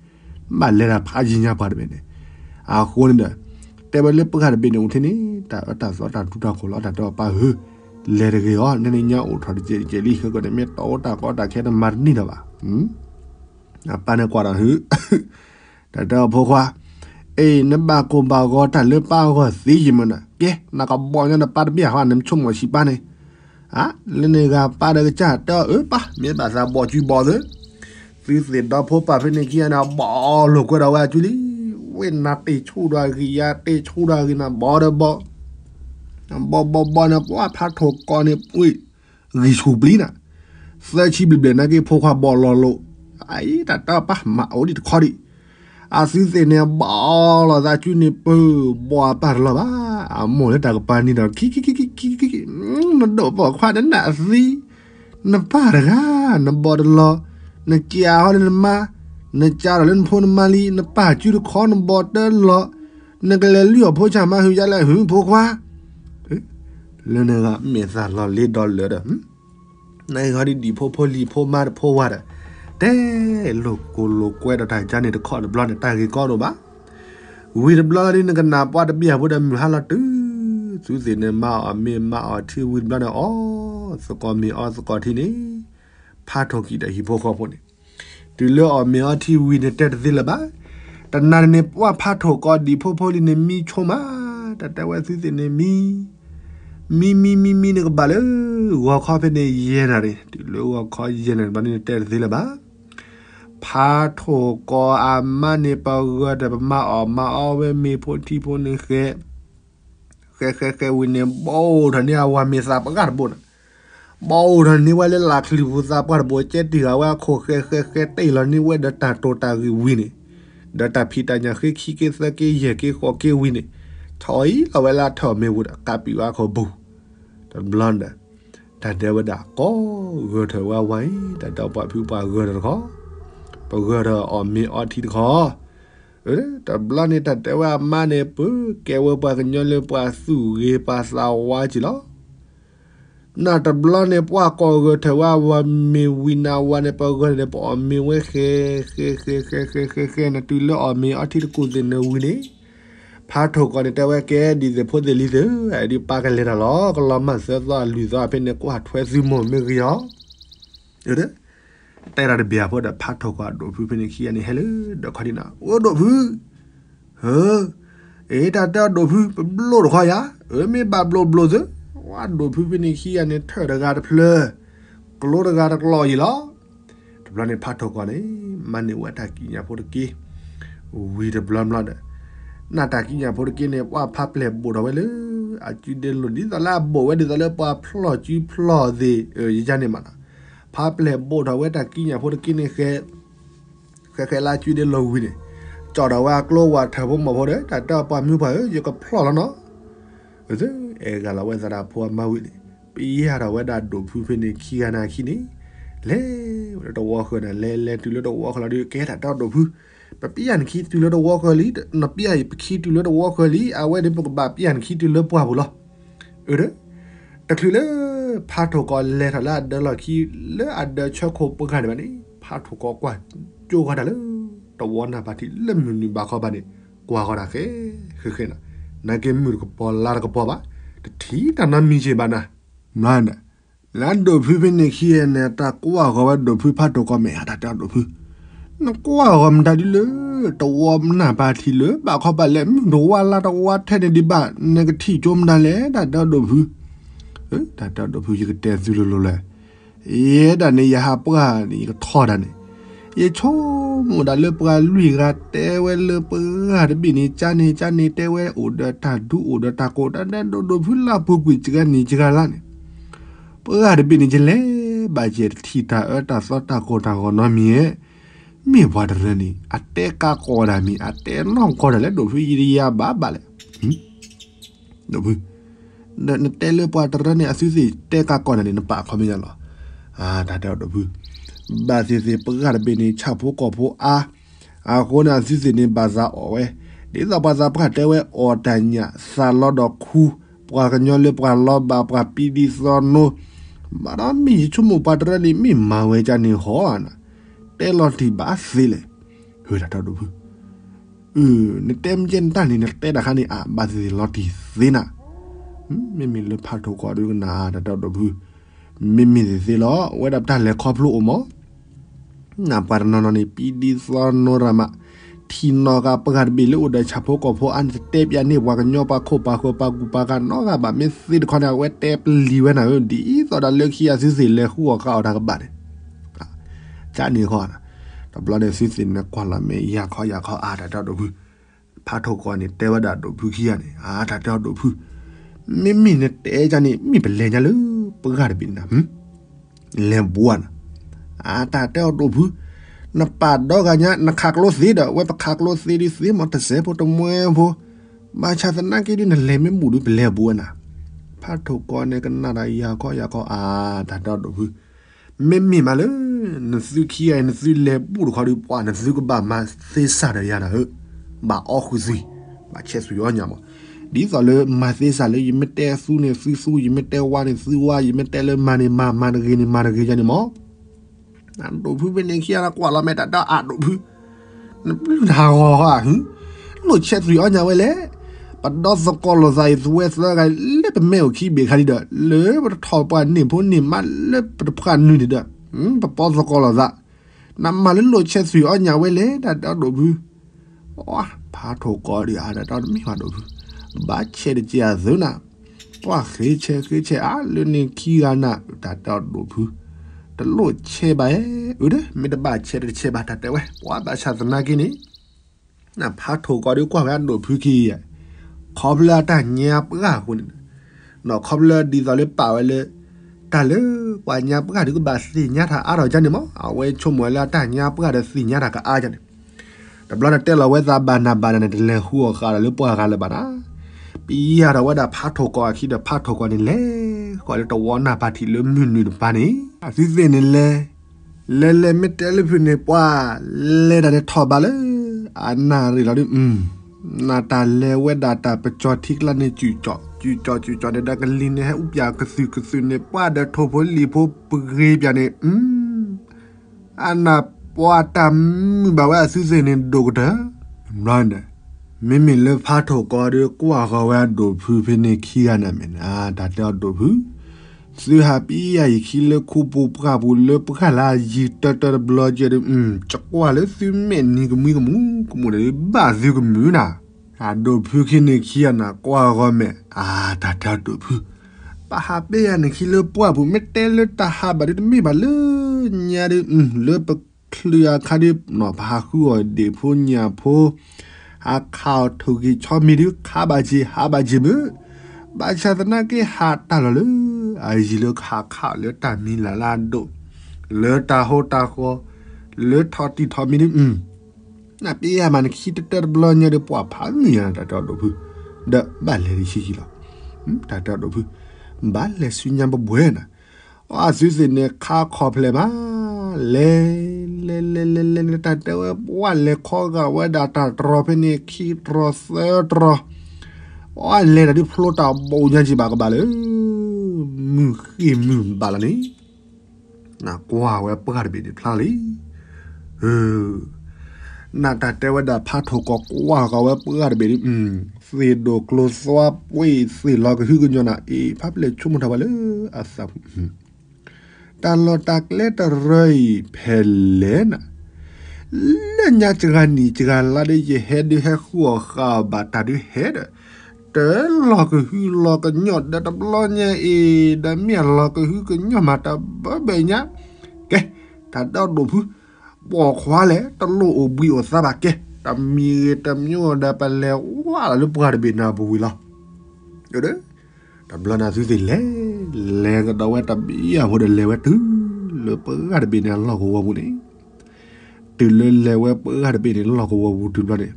ုနေတဲဘလေပကရဘင်းဦးထင်းနေတာတာစောတာဒူတာခေါ်လာတာတော့ပါဟလေရကေရောနနေညာဦး ထော်ကြည်ကြည်လီခကတော့မြတ်တော့တာကောတာခဲတမတ်နီတော့ပါဟမ်အပန်းကွာတော့ဟဒါတော့ဘောခွာအေးနဘာကိုဘာကောတာလေပါကောစီဂျီမနာကဲနကဘောညနပါပြဟာနမ်ချုံမရှိပါနေဟာလနေကပါရကချတော့အပါမြေပါစာဘောချီဘောသေးစီစီတော့ဖို့ပါဖနေကီနာဘောလို့ကွာတော့ဝါချူ ซื้อเสียดาพบปะเพื่อนเกียนะบอหลกก็เราว่าจุลีเว้นนาเตชูดากิยาเตชูดากินะบอเดบอบอบอบอนะว่าพัดถกก่อนเนี่ยอุ้ยรีชูบลีนะเสื้อชีบิเบลนะกี่พกความบอลอโลไอ้ตัดตาปะมาเอาดิคอดิอาซิเซเนี่ยบอลอซาจุนี่เปอบัวปาร์ลบ้าอะโมเลตากปานี่ดอกคิกคิกคิกคิกคิกมันโดดบอกควาดันน่ะสินับปาร์กานับบอดลอ na kia ho len ma na cha ro len phon ma li na pa chu kho na bo de lo na ga le lyo pho cha ma hu ya la hu pho kwa le na ga me sa lo le do le da na ga di di pho pho li pho ma pho wa da de lo ko lo kwe da ta cha ni de kho de blo de ta ki ko do ba wi de blo ri na ga na pa de bi ha bo de mi ha la tu su se ne ma a me ma a thi wi blo na o สกอมีออสกอที่นี่ ဖာထော်ကီတဟီဖိုခေါ်ဖို့နေဒီလောအမေအတီဝီနေတဲ့သီလပါတနာနေပွားဖာထော်ကောဒီဖိုဖိုလီနေမီချိုမာတတဝဲစီစီနေမီမီမီမီမီနေကဘာလဲဝါခေါ်ဖနေရဲနာရီဒီလောဝါခေါ်ရဲနာဘာနေတဲ့သီလပါဖာထော်ကောအမနေပေါကတပမအော်မအော်ဝဲမီဖိုတီဖိုနေခဲခဲခဲခဲဝင်းနေဘောထနေအဝါမီစာပကတ်ဘော ဘောရနေဝဲလာခလီဘူးသာပတ်ဘောချက်တီဟာဝါခိုခဲခဲခဲတေးလနေဝဲဒတာတိုတာရီဝီနေဒတာဖီတညာခိခိကေစကေယေကေခိုကေဝီနေထော်ဤလဝဲလာထော်မေဝဒကပီဝါခိုဘူးတဘလန်ဒါတတဲ့ဝဒကောရထဝဝိုင်းတတော့ပဖြူပါရတခောပဂရအော်မီအော်တီတခောအဲတဘလန်နဲ့တတဲ့ဝမနေပကေဝပကညောလေပါစုရေပါစာဝါချီလော နာတဘလနဲ့ပွားကောကထဝဝမေဝိနာဝနဲ့ပောကလည်းပေါ်မေဝဲခဲခဲခဲခဲခဲခဲခဲနတူလောအမေအထီကုဇနေဝိနေဖာထောကနဲ့တဝဲကဲဒီစဖို့တယ်လီစအဲဒီပါကလေးတော့ကလမဆဲသွားလူသွားဖင်းနဲ့ကွာထွဲစုမမေရောရတဲ့တဲရတဲ့ဘီယာဖို့တဲ့ဖာထောကတော့ဖူးဖင်းခီရနေဟဲလေဒခလီနာဝဒဖူးဟဲအေတာတာဒဖူးဘလို့ခွာရအမေဘဘလို့ဘလို့စ วาดโดพิพินิขี้อันนี้เธอระกาดเพลกลัวระกาดกลอยล้อตบลานี่พัดถกว่านี่มันนี่ว่าตากิญาพุทธกีวีตบลามลาดนาตากิญาพุทธกีเนี่ยว่าพับเพลบูดเอาไว้เลยอาจุเดลุดิตะลาโบไว้ดิตะลาปาพลอจีพลอดีเออยันนี่มันพับเพลบูดเอาไว้ตากิญาพุทธกีเนี่ยแค่แค่แค่ลาจุเดลวีเนี่ยจอดเอาว่ากลัวว่าเธอผมมาพอเด้แต่เจ้าปามิวไปเยอะกับพลอแล้วเนาะเออ အဲအဲကလာဝဲစရာဖွာမဝီနေပီရတော်ဝဲတာဒိုဖူဖင်းနေခီကနာခီနေလေတော့ဝါခနာလဲလဲတူလို့တော့ဝါခလာဒီကဲတာတော့ဒိုဖူပပီယန်ခီတူလို့တော့ဝါခလီနပီယပခီတူလို့တော့ဝါခလီအဝဲဒီပကပပီယန်ခီတူလို့ပွားဘူးလားအဲတခလူလေဖာထိုကလေထလာဒလခီလေအဒချခုပခါတယ်ဗနီဖာထိုကကွာကျိုခါတယ်လေတဝနာပါတိလက်မြနီဘာခဘာနေကွာခါခဲခဲခဲနာနာကေမြူကပေါ်လာကပေါ်ပါ တတီတနမီချေဘာနာနန္ဒလန်ဒိုဖီဖင်းနေခီယနေတာကွာခါဘဒိုဖီဖာထိုကမေဟာတာဒိုဖီနကွာရမ်ဒါဒီလေတဝမနာပါတီလေဘာခဘာလဲဒိုဝါလာတဝါထဲနေဒီဘာနဂတီဂျုံဒါလေဒါဒိုဖီဒါတော့တော့ဘူးကြီးကတဲစုလို့လို့လဲ耶ဒါနေရဟာပကနီကထော်ဒါနေ ယေချိုမူဒါလေပကလူကတဲဝဲလေပကရဘီနီချာနေချာနေတဲဝဲအိုဒတာဒူအိုဒတာကိုဒါဒန်ဒိုဒိုဖူလာပုကွီချကနေချကလာနေပကရဘီနီချလေဘာဂျက်တီတာအတာစောတာကိုတာကိုနော်မီယေမြေဘွားဒရနီအတဲကာကောဒါမီအတဲနောင်ကောဒါလေဒိုဖီရီယာဘာဘာလေဟင်ဒိုဖီနတဲလေပွားတရနေအစီစီတဲကကောနေနပါခမရလောအာဒါတော့တော့ဘူး ဘာစီစီပကရဘင်းချဖို့ကောဖို့အာအာခိုနာစီစီနေဘာသာအော်ဝဲဒီသာဘာသာပကတဲဝဲအော်တညာဆာလော့တော့ခူပွာကညောလေပွာလောဘာပွာပီဒီစောနိုမာရမီချုံမပါတရလီမီမာဝဲချနေဟောနာတဲလော်တီဘာစီလေဟိုဒါတော့ဘူးอือနတဲမ်ဂျန်တန်နေတဲဒါခါနေအာဘာစီလော်တီဇီနာမိမိလဖတ်တော့ကွာဒုနာတတော်တော့ဘူး မိမိစီလောဝဲတပ်တလဲခေါပလို့အမနာပါရနနနီပီဒီသနောရမทีนอกาปกาบิลอุดชาโพกโพอันเตปยานี่วากญอปาโคปาโคปากูปากานอกาบามิสิดคอนเวเตปลีเวนะดีสอดาเลคียาซิสิเลหัวก็เอาทากบัดจานี่ขอนะตบลาเดซิสินนะกว่าละเมยาขอยาขออาดาดอบุพาโทกอนี่เตวดาดอบุคียานี่อาดาดอดอบุ မိမိနဲ့တဲကြနေမိပလဲညာလို့ပကားရပင်နာဟမ်လဲဘွာနာအာတာတဲတော့ဘူးနပါတော့ကညာနခါကလို့စီတော့ဝဲပခါကလို့စီဒီစီမတဆေပေါ်တမွဲဖို့မာချာသနာကီဒီနလဲမမှုလို့ပလဲဘွာနာဖတ်ထုတ်ကောနေကနာရာကောရာကောအာတာတော့ဘူးမိမိမလို့နစုခီယနစုလဲပူခေါ်ဒီပွားနစုကဘာမသေစားရရနာဟဘာအခုစီဘာချက်စုရောညာမ ဒီဆိုလေမသေးစားလေယမတဲဆူနေဆူဆူယမတဲဝါနေဆူဝါယမတဲလေမနေမမနဂီနေမနဂီကြနေမောနန်တို့ဖူးပနေခီယာကွာလာမက်တာအတို့ဖူးနပလူနာဟောဟာဟင်လို့ချက်သူအညာဝဲလေပဒေါစကောလိုဇိုင်ဇဝဲစလာကလေပမဲခီဘေခါဒီဒလေပထောပနိဖုန်နိမလေပပခါနူဒီဒဟင်ပပောစကောလိုဇာနမလလို့ချက်သူအညာဝဲလေတာတို့ဖူးဝါဖာထိုကောဒီအားတော့မိဟာတို့ဖူး ဘာချေကြဇုနာပွားခေချေခေချေအာလူနေခီရနာတာတော့ဒိုဘူးတလို့ချေပါရဲ့ဥဒမေတဘာချေချေပါတတဲ့ဝဲပွားဘာချသနာကိနေနာဖာထိုကောဒီကွာကန်ဒိုဘူးခီရခေါပလာတညာပကခုနော်ခေါပလာဒီဇလေပါဝဲလေတလေကွာညာပကဒီကဘာစီညာတာအားတော့ကြနေမအဝဲချုံမလာတညာပကတဲ့စီညာတာကအားကြနေတဘလာတဲ့လဝဲသာဘာနာဘာနာတဲ့လေဟူခါလေပွားခါလေဘာနာ ปียาดว่าดาพาโทกอคิดพาโทกอนี่แลขอเลยตวอนาปาทิลมึนนี่ปานี่อาซิเซนี่แล လဲလဲမတယ်လဖနေပွာလဲဒါတဲ့ထော်ပါလေအနာရီလာဒီอืมနာတာလဲဝဲဒါတာပချောတိကလာနေကျူကြောကျူကြောကျူကြောတဲ့ကလင်းနေဥပြကစုကစုနေပွာတဲ့ထော်ဖို့လီဖို့ပရေပြနေอืมအနာပွာတမ်ဘဝဆူစနေဒိုကတာရန်ဒ မေမေလဖာထောကောရကွာခဝဲဒိုဖူဖိနေခီရနမနာဒါတောဒိုဖူစုဟာပီယိခီလခုပူပကဘူးလပခလာဂျီတတဘလော့ဂျာအင်းချကွာလေစုမေနီကမီကမူကမူလေဘာဇီကမူနာဒါဒိုဖူခိနေခီရနာကွာခောမေအာဒါတောဒိုဖူပဟာပေယနခီလပွားဘူးမတဲလတဟာဘရတမီဘလညာရလေပကလူအခါဒီနော်ဘာခုော်ဒီဖူညာဖူ အခါထုကြီးချောမီဒီခါဘာဂျီဟာဘာဂျီမဘာချာတနာကေဟာတလလူအိုင်ဂျီလခါခါလေတာမီလာလာဒိုလေတာဟိုတာခေါ်လေထော်တီထော်မီဒီอืมနာပြေးရမန်ခိတတဘလညရပွားဖာမီရတာတော့ဘူးဒဘာလေရှိရှိလာတာတော့ဘူးဘာလေဆွညံဘဘွဲနာအာဆွေစနေခါခေါ်ဖလေပါလေ လေလေလေလေတာတဲ့ဝါလေခေါ်ကဝဒါတာဒရပနေခိဒရဆဒရဝါလေဒါဒီဖလိုတာဘောညာကြီးပါကပါလေမူခိမူပါလာနေနာကွာဝဲပတ်ပြီးဒီဖလာလီဟឺနာတာတဲ့ဝဒါဖာထိုကကွာကဝဲပတ်ပြီးอืมစီဒိုကလိုစဝပ်ဝေးစီလောကဟူကညနာအေဖပ်လေချုံထပါလေအဆပ်တန်လောတက်လက်တရိဖဲလဲနာ လက်ညာချဂနီချဂလာဒီဟဲဒီဟဲခုခါဘာတာဒီဟဲတဲလောကဟူလောကညော့ဒတဘလောညအေဒမြလောကဟူကညမတာဘဘညာကဲတာတော့ဒိုဖူပေါ်ခွာလေတလို့အဘီအစပါကဲတမီတမျိုးဒပလဲဝါလပွားရဘနာဘူးလာရတဲ့ တဘလနာစီစီလဲလဲကတော့တဘီရဟိုတယ်လဲဝတူလပရဘနာလောကဝဘူးနေတူလဲလဲဝပရဘနာလောကဝဘူးတူတယ်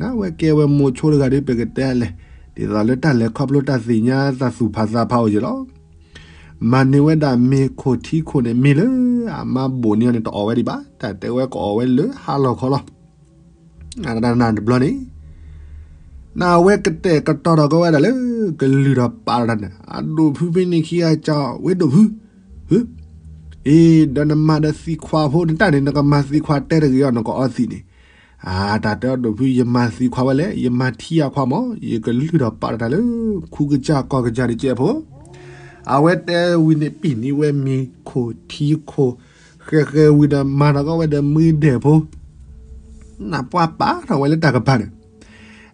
နာဝကဲဝမိုချိုးရကဒီပကတဲလဲဒီသာလက်တက်လဲခေါပလို့တစီညာသစုဖာစာဖောက်ရလောမန်နေဝဒမေခိုတီခိုနေမီလအမဘိုနီနေတော့ဝဲဒီပါတတဲဝဲကောဝဲလဟာလောခေါ်လောနာနာနာဘလနီနာဝဲကတဲ့ကတော်တော့ဝဲတယ်လေ ကလီရပါရနအဒိုဖူပင်းနေခီအချောဝဲဒိုဖူဟူအေးဒနမဒစီခွာဖို့တတဲ့နကမစီခွာတဲ့ရရနကောအစီနေအာဒါတော့ဒိုဖူယမစီခွာဝဲလေယမထီယခွာမောယေကလီရပါရတယ်လေခုကကြကောကကြရကြဖို့အဝဲတဲဝိနေပီနီဝဲမီခိုတီခိုခဲခဲဝိဒမာနကောဝဲဒမီဒေဖို့နာပွားပါတော့ဝဲလက်တကပါတယ်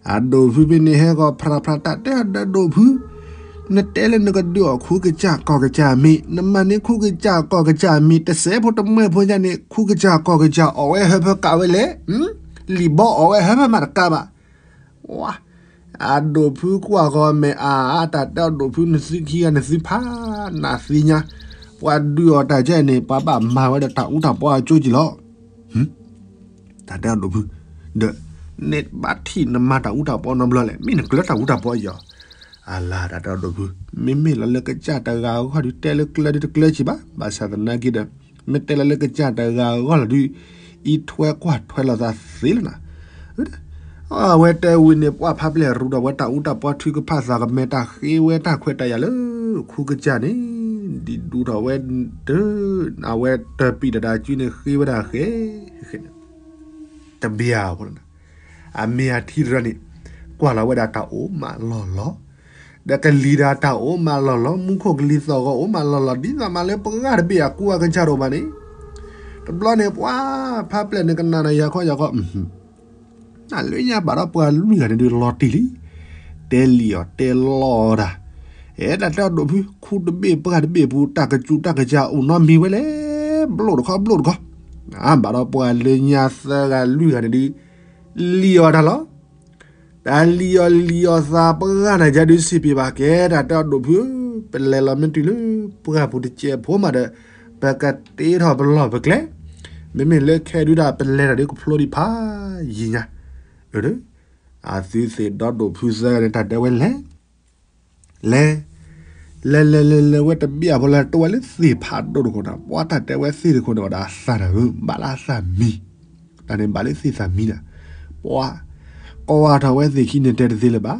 အဒိုဖူပင်းနေဟဲကောဖရာဖရာတတဲ့ဒိုဖူနတဲလနကဒိုခုကကြကောကကြမီနမနေခုကကြကောကကြမီတဆဲဖို့တမဲဖို့ညနေခုကကြကောကကြအဝဲဟဘကဝဲလေဟမ်လီဘောအဝဲဟဘမရကပါဝါအဒိုဖူကွာကောမေအာတတဒိုဖူနစီခီယနစီဖာနာစီညာပွာဒူရတာကျဲနေပပမာဝဲတာဥတာပွာကျိုးကြည့်လို့ဟမ်တာတဲ့ဒိုဖူဒ net bati na mata uta po na blale min klata uta po ya ala da da do bu mi mi la le ka cha ta ga ko di tele kla di kla chi ba ba sa da na ki da me tele le ka cha ta ga ko la di i thwe kwa thwe la da sil na a we te wi ne pa pha ple ru da wa ta uta po thu ka pha sa ga me ta khi we ta khwe ta ya le khu ka cha ni di du da we de na we te pi da da chi ne khi wa da khe ta bia ko na အမေအ ထီရနိကွာလာဝဒတာအိုမလောလောဒကလီဒါတာအိုမလောလောမုခုကလီသောကအိုမလောလောဒီနမလေပငါရပြကူကကြရောမနိတဘလနေပွာဖပ်လက်နေကနာနရခေါ်ရခေါ်နာလွညာဘာတော့ပွာလူရနေလော်တီလီတဲလီယောတဲလော်ဒါအဲ့ဒါတော့ဒုခုဒဘေပကဒဘေဘူးတကကျူတကကြဦးနော်မီဝဲလေဘလို့ခေါ်ဘလို့ခေါ်အာဘာတော့ပွာလူညာစကလူရနေဒီ လီယောဒါလောဒါလီယောလီယောစာပကနာကြဒုစီပြပါကဲဒါတော့ဒုဖူပလဲလာမတူလူပကပူတချေဖိုးမှာတဲ့ဘကတေးတော့ဘလောဘကလေမမေလက်ခဲဒူဒါပလဲဒါကိုဖလိုဒီဖာယင်းညာအဲ့ဒါအာစီစီတော့ဒုဖူဆာတဲ့တဲဝဲလဲလဲလဲလဲလဲလဲဝတ်တပြဘလာတော်လဲစီဖတ်တော့ကိုတာပွားတတဲ့ဝဲစီကိုတော့ဒါဆာရဘာလာဆာမီဒါနဲ့ဘာလဲစီဆာမီလား ပွားကောဝါထဝဲစီခိနေတဲ့တည်းလေပါ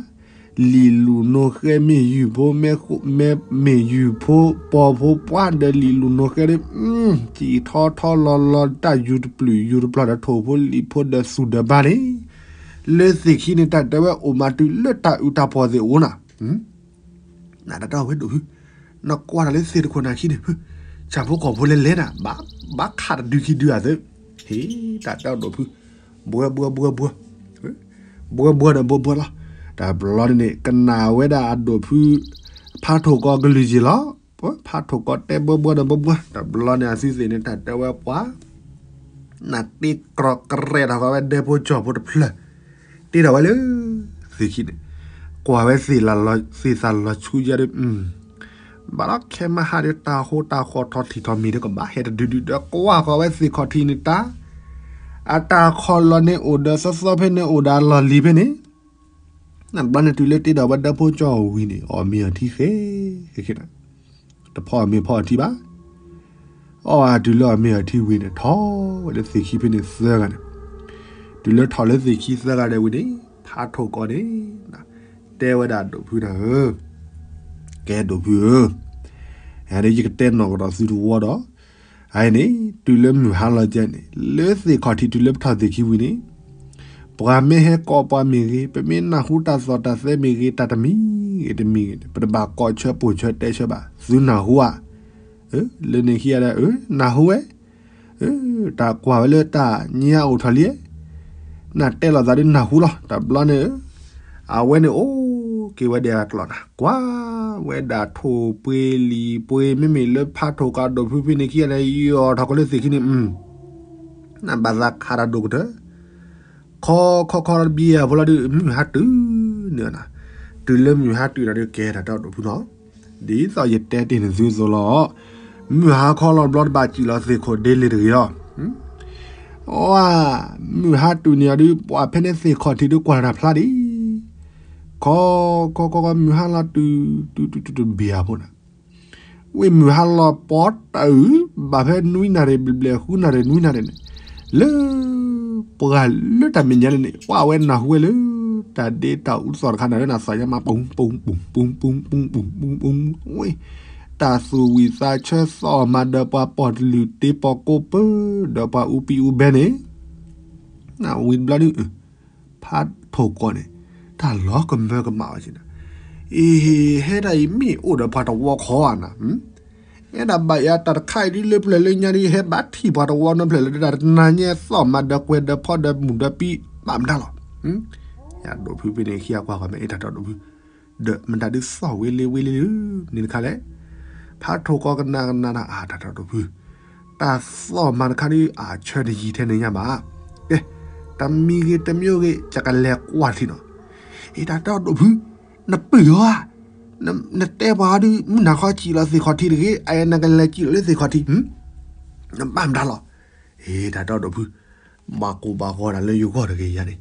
လီလူနိုခဲမီယူဖို့မဲခုမဲမေယူဖို့ပေါ်ဖို့ပွားတယ်လီလူနိုခဲရอืมជីထောထောလောလောတယူပလူယူပလာထိုဖို့လီဖို့ဒဆူဒဘာလေလေစီခိနေတဲ့တည်းဝဲအိုမာတူလက်တာဥတာပေါ်စီဦးနာဟမ်နာတော့ဝဲတို့နကွာလေစေတခွန်နာခိနေချာဖို့ကောဖို့လဲလဲနာဘာဘာခါဒူခိဒူအသေဟေးတာတော့တို့ဘူး บัวบัวบัวบัวบัวบัวนะบัวบัวละแต่บลอนนี่กันนาเวดาอดดูพี่พาถูกก็กลิจิละพาถูกก็เตะบัวบัวนะบัวบัวแต่บลอนเนี่ยสิสินี่แต่เตะเวปะนัดตีกรอกกระเรดเอาไว้เดบจอบุตดเพลตีเอาไว้เลยสิคิดกว่าไว้สี่ละลอยสี่สันละชูยาดิอืมบล็อกแค่มาหาเดตาโคตาคอทอที่ทอมีเด็กกับบ้าเฮดดูดูเด็กกว่าขอไว้สี่คอทีนิตา အတာခေါ်လနေအိုဒါဆဆဖနေအိုဒါလလီပဲနေနံပါတ်တူလက်တေတော့ဘတ်ဖို့ကြောဝီနေအော်မီအထီခေခေခေတာတဖော်မီဖော်အထီပါအော်အဒူလောမီအထီဝီနေထောလက်စီခီဖိနေဆဲကနေဒူလက်ထော်လက်စီခီဆဲကနေဝီနေဖာထောကောနေတဲဝဒတို့ဖူးတာဟဲကဲတို့ဖူးအဲဒီကတဲ့နော်တော့စီတူဝတော့ အဲ့နေတူလမြဟာလာကျန်လေစီခတိတူလထားတဲ့ခိဝီနေပရာမေဟကောပမီရီပမင်းနာဟုတာစောတာဆေမီရီတတမီအတမီပဒဘာကောချပူချတဲချဘာဇူနာဟူဝအဲလနေခီရအဲနာဟူဝဲအဲတာကွာလေတာညာအိုထလီနာတဲလာဒါနာဟူလာတာဘလနေအဝဲနေအို ကေဝဲတဲ့ကလောနာကွာဝဲဒါထိုပွေလီပွေမိမိလေဖာထိုကတော့ဖိဖိနေခီရလေယောထောက်ကလေးစိခိနေอืมနာဘာသာခါရဒုကတဲ့ခေါ်ခေါ်ခေါ်ဘီယာဘလာဒီမြဟာတူနော်နာတူလမြဟာတူရတဲ့ကဲတာတော့ဘူးနော်ဒီစောရတဲ့တင်ဇူဇလောမြဟာခေါ်လောဘလတ်ဘာချီလောစေခိုဒေလီရယောဟမ်ဝါမြဟာတူနေရဒီပွားဖနေစေခေါ်တီတို့ကွာတာဖလာဒီ ခေါ်ခေါ်ခေါ်မြဟာလာတူတူတူတူဘီယာဘောနာဝေမြဟာလာပေါ်တူဘာဖဲနွိနာရဘလခုနာရနွိနာရလေပကလတမညနေဝါဝဲနာဟွေလေတာဒေတာဥစောခနာရနာဆာယမပုံပုံပုံပုံပုံပုံပုံပုံပုံဝေတာဆူဝီစာချေစောမဒပပေါ်လူတေပကိုပဒပဥပီဥဘဲနေနာဝင်းဘလာဒီဖတ်ထိုကောနေ တာလောကမဲကမာချင်အေးဟဲ့ဒါမီအိုဒဖတ်တော့ခေါ်နာဟမ်အဲ့ဒါဘယာတခိုင်ဒီလေပလေညာရီဟဲဘတ်တီဘာတော့ဝနပလေဒါနာညေသောမဒကွေဒဖောဒမူဒပီမမ်ဒါလောဟမ်ယာဒိုဖူပီနေခီယာကွာကမဲအတာတော့ဒိုဒမန်ဒါဒီဆောဝေလေဝေလေနိခါလေဖာထိုကောကနာနာနာအာတာတော့ဘူးတာသောမန်ခါဒီအာချဲဒီထဲနေရမှာကဲတမီကြီးတမျိုးကြီးချက်ကလက်ကွာတီနော် อีตาเต้าดุพึ่งนับเปื่อนับนับแต่บาดิมันนาข้อจีเราสิขอทีหรือไอ้นังกันเลยจีเราสิขอทีหืมนับบ้ามดันหรอเฮ้ตาเต้าดุพึ่งมากูบาคอดันเลยอยู่ก็ตะเกียนี่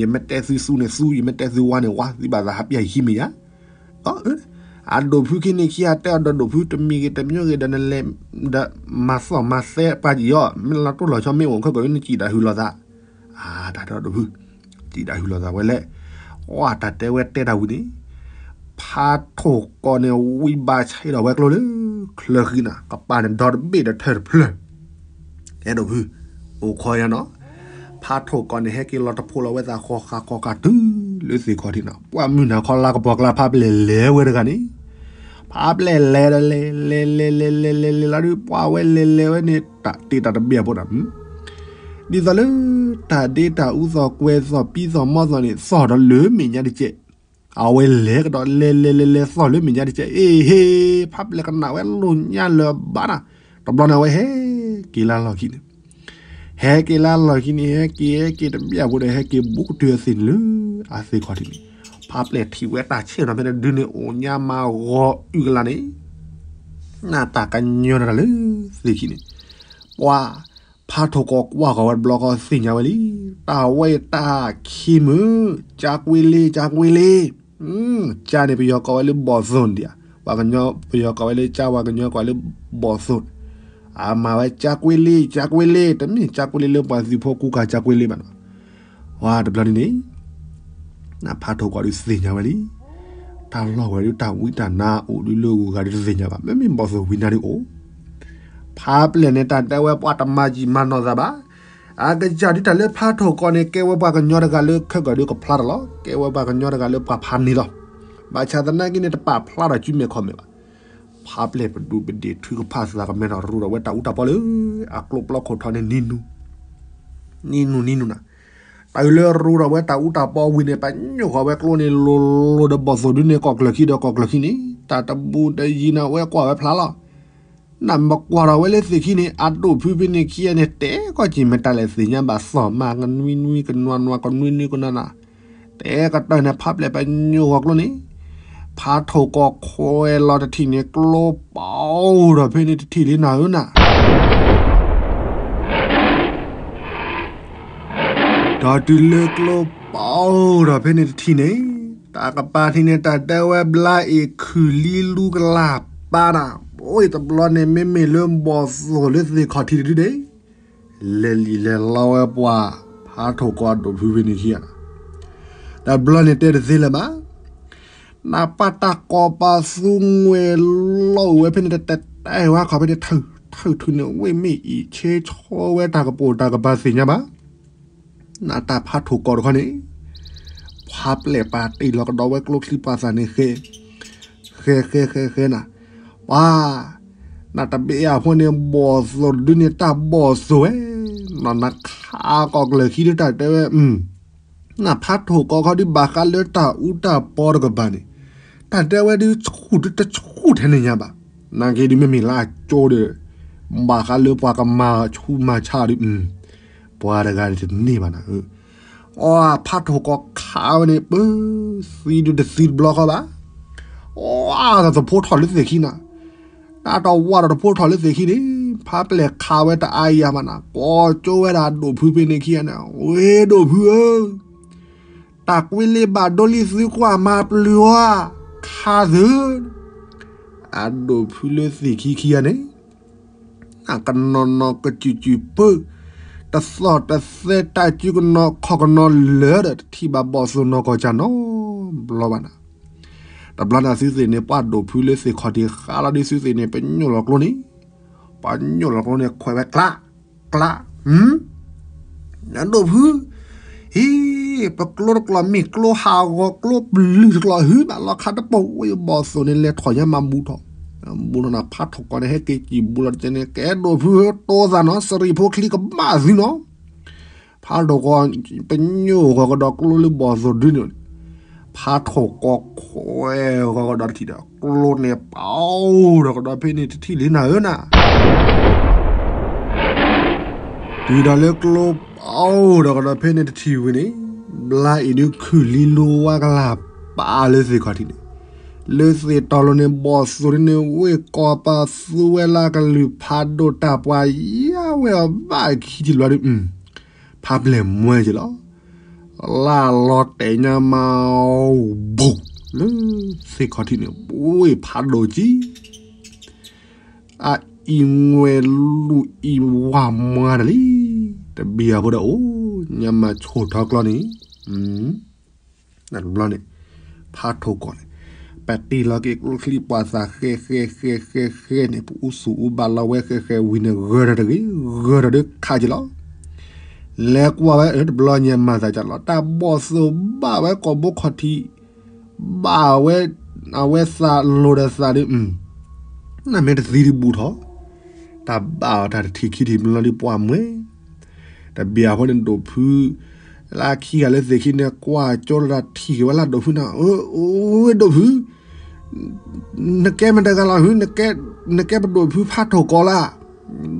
ยังไม่แต่ซื้อสู้เนี่ยสู้ยังไม่แต่ซื้อวันเนี่ยว่าสิบาจะฮับใหญ่ขี้มีอะอ๋อအဒိုဖူကိနေခီအတဲအဒိုဖူတမီကတမျိုးကဒနလေဒမဆောမဆဲပါဂျီယောမလာတူလောချမေဝခကိုနေချီဒါဟူလောသာအာဒါတော့ဒိုဖူချီဒါဟူလောသာဝဲလက် ဝါတတဲဝဲတဲတာဝူဒီพาโถก่อนเนี่ยวิบาใช่ดอกแวกโลเลยเคลขึ้นอ่ะกับปานดอดเบดเธอเพลเอ็ดဘူးโอ้คอยเนาะพาโถก่อนเนี่ยให้กินลอตพูเราไว้ตาคอคาคอกาตื้อหรือสิคอที่น่ะว่ามึงน่ะคอลากบอกลาพาเปเลเลเว้ยกันนี่พาเปเลเลเลเลเลเลเลเลเลลาดูปว่าเว้เลเลเว้นี่ตะตีตะเบียบ่ดะ ဒီစလေတာဒေတာဥစောကွဲစောပြီးစောမောစောနေစောတော့လွမင်းညတဲ့ကျအဝဲလေကတော့လေလေလေလေဆော်လေမြင်ကြတဲ့အေးဟေးဖပ်လေကနာဝဲလုံညာလဘာနာတော့ဘလနာဝဲဟဲကီလာလော်ခိနေဟဲကီလာလော်ခိနေဟဲကီကီတပြဘူးတဲ့ဟဲကီဘုကတူစင်လူအစေခေါ်တယ်ဖပ်လေတီဝဲတာချေနော်မဲဒင်းနေအိုညာမာရောဥကလာနေနာတာကန်ညောရလေစီခိနေ พาโทกอกว่าขวันบล็อกสิญาวลีตาไว้ตาขี้มือจากวิลีจากวิลีอืมจ้าเนี่ยไปยอกอไว้หรือบอสุนเดียว่ากันยอไปยอกอไว้เลยจ้าว่ากันยอกอไว้หรือบอสุนอามาไว้จากวิลีจากวิลีแต่ไม่จากวิลีเรื่องบอสิพกูกาจากวิลีมันว่าดับลนี่นี่นะพาโทกอกดูสิญาวลีตาหล่อไว้ดูตาวิตานาอูดูลูกกาดูสิญาวะไม่มีบอสุวินาดิโอ ဖာပလနဲ့တတဲဝဲပွားတမကြီးမနောဇာဘာအာကကြဒီတလေဖာထောကောနေကေဝဘကညောရကလေခက်ကဒီကဖလာလောကေဝဘကညောရကလေပဖာနီလောဘာချာတနာကိနေတပဖလာရကျွမေခေါမေပါဖာပလေပဒူဘဒီထူကဖာစလာကမေနာရူရဝဲတာဥတာပလေအကလပလခေါထနေနီနူနီနူနီနူနာတိုင်လေရူရဝဲတာဥတာပဝင်းနေပညောခဝဲကလိုနေလိုလိုဒဘဆိုဒူနေကောကလခိဒကောကလခိနီတာတဘူတယီနာဝဲကွာဝဲဖလာလော นั่นบอกว่าเราเวลสิขี้นี่อัดดูพี่พี่นี่เคียเนี่ยเตะก็จีมันตาเลยสิเนี่ยบาสอมมากันวินวิกันนวันวากันวินวินกันนั่นน่ะเตะก็ตอนนี้พับเลยไปโยกแล้วนี่พาโทกอโคยรอจะทีเนี่ยกลบเป่าเราพี่นี่ทีลีหนาวน่ะตาดิเล็กลบเป่าเราพี่นี่ที่นี่ตากระปาทีเนี่ยตาเด้ว่าบลาเอกคือลีลูกลาบป้าน่ะ โอ้ยตบลอนเนี่ยไม่ไม่เริ่มบอสโหเลสเลยขอทีดีเด้เลลีเลลาวปว่าพาถูกกอดพิวินิเทียแต่บลอนเนี่ยเตะซิเลมานาปาตากอปาซุงเวโลเวเป็นแต่แต่ไอ้ว่าเขาเป็นเธอเธอทุนเนี่ยเว้ยไม่อีเชชอเวตากระปูตากระบาสิเนี่บ้านาตาพาถูกกอดคนนี้พาบเล็บปาตีแล้วก็ดอเว้กลุกที่ปาสานี่เคเคเคเคเคนะ ข้ากอกเลยคิดแต่แต่ว่าอืมน่ะพัดถูกก็เขาที่บาคาเลตาอุตาปอรกับบานี่แต่แต่ว่าดิชูดจะชูดแทนเนี่ยบ่นางเกดิไม่มีลาโจเดบาคาเลปากมาชูมาชาดิอืมปวาดกันที่นี่บ่นะเอออ๋อพัดถูกก็ข้าวเนี่ปื้อซีดูเดซีดบล็อกบ่อ๋อแต่สะโพกถอดลิสิขี้น่ะ တာတော်ဝါတော်ပို့ထော်လေးစီခီနေဖာပလက်ခါဝဲတအိုင်ရမနာကောကျိုးဝဲတာဒိုဖူးပင်းနေခီရနာဝေးဒိုဖူးတာကွေလေးဘာဒိုလီစီကွာမာပလူဝါခါဇူအဒိုဖူးလေးစီခီခီရနေအကနော်နော်ကချူချူပတဆော့တဆဲတာချူကနော်ခေါကနော်လဲတီဘာဘောဆူနော်ကောချာနော်ဘလောဘနာ แต่บลาดาซิซีเนปาดูพิเลเซคอดีคาลาดิซิซีเนเป็นยุโรปโลนี้ปัญญุลกลนี้คอยแวกละกละหืมนั่นดูพื้ฮีปกลกลมีกลหาวกลบลือกลหืมละคาตะปูบอสโซเนเลถอยมาบูทอบุรณพัฒน์ก่อนให้เกจิบุรณเจเนแกดูพื้โตซานอสรีพวกคลิกบ้าสิเนาะพาดกอนเป็นยูก็ดอกลุลบอสโซดินเนี่ย เป้าแล้วก็ดอเพนี่ที่ลิ้นเออน่ะดีดาเล็กโลเป้าแล้วก็ดอเพนี่ที่วินี่บลาอีนี่คือลิโลวากลาปาเลยสิขอทีนี่လေစီတော်လနေဘော့ဆိုရနေဝေကောပါဆူဝဲလာကလူဖာဒိုတာပွားရဝဲဘာခီဒီလော်อืมဖာဘလမွဲကြလော la lọt để nhà màu bù lư sẽ có thì nữa bùi phá đồ chi à y nguê lu y hòa mà điแต่เบียร์พอดโอ้ยามาโชดทอกลอนี่อืมนั่นลอนี่พาโทก่อนแปดตีแล้วก็คลิปว่าซาเคเคเคเคเคเนี่ยผู้สูบาลาเวเคเควินเกอร์ดะเกอร์ดะคาจิลอ လဲကွာပဲအဲ့ဘလောညမှာစားကြတော့တာဘောဆဘာပဲကောဘခတိဘာဝဲအဝဲစာလိုဒစာဒီอืมနာမဲတစီဘူထောတာဘာတာတီခီဒီမလလီပွားမွေတဘီယာဟိုလန်ဒိုဖူလာခီကလည်းဇေခိနေကွာကျော်လာတီဝလာဒိုဖူနာအိုအိုဒိုဖူနကဲမတကလာဟူနကဲနကဲဘဒိုဖူဖတ်ထောကောလာ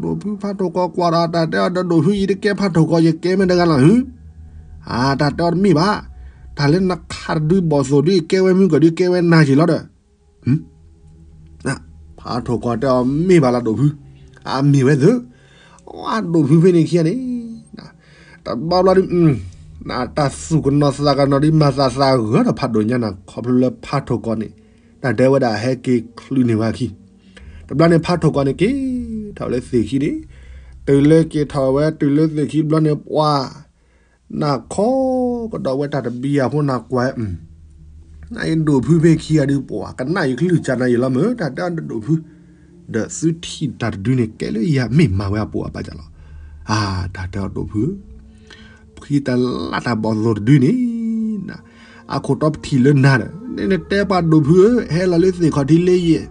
ဒိုဖူဖတ်တော့ကွာတာတဲ့ဒိုဖူဤကဲဖတ်တော့ကရကဲမတဲ့ကလာဟင်အာတာတော်မိပါဒါလည်းနခါဒူဘောဆိုဒီကဲဝဲမြကဒီကဲဝဲနာချီလို့တဲ့ဟင်နာဖတ်တော့ကတော့မိပါလားဒိုဖူအာမိဝဲသူဝါဒိုဖူဖိနေခရနေနာတဘာလာဒီနာတာစုကနစလာကနဒီမဆာဆာရဖတ်တော့ညနာခေါပလဖတ်တော့ကနေတတာတဲဝဒါဟဲကေခလူနေဝါခီတဘလနေဖတ်ထုတ်ကနေကေ ထောက်လဲစီခီဒီတူလေကေထော်ဝဲတူလေစီခီဘလနေပွားနာခောကတော့ဝဲတာတဘီယာဟိုနာကွဲอืมနိုင်ဒိုဖူဖေခီရဒီပွားကနိုင်ခလူချာနိုင်လမတာတန်ဒိုဖူဒစုတီတာဒူနေကဲလေရမေမာဝဲပွားပါကြလောအာတာတော့ဒိုဖူခီတလာတာဘောဇိုဒူနေနာအခုတော့ထီလနာနေနေတဲပါဒိုဖူဟဲလာလေးစီခတီလေးရဲ့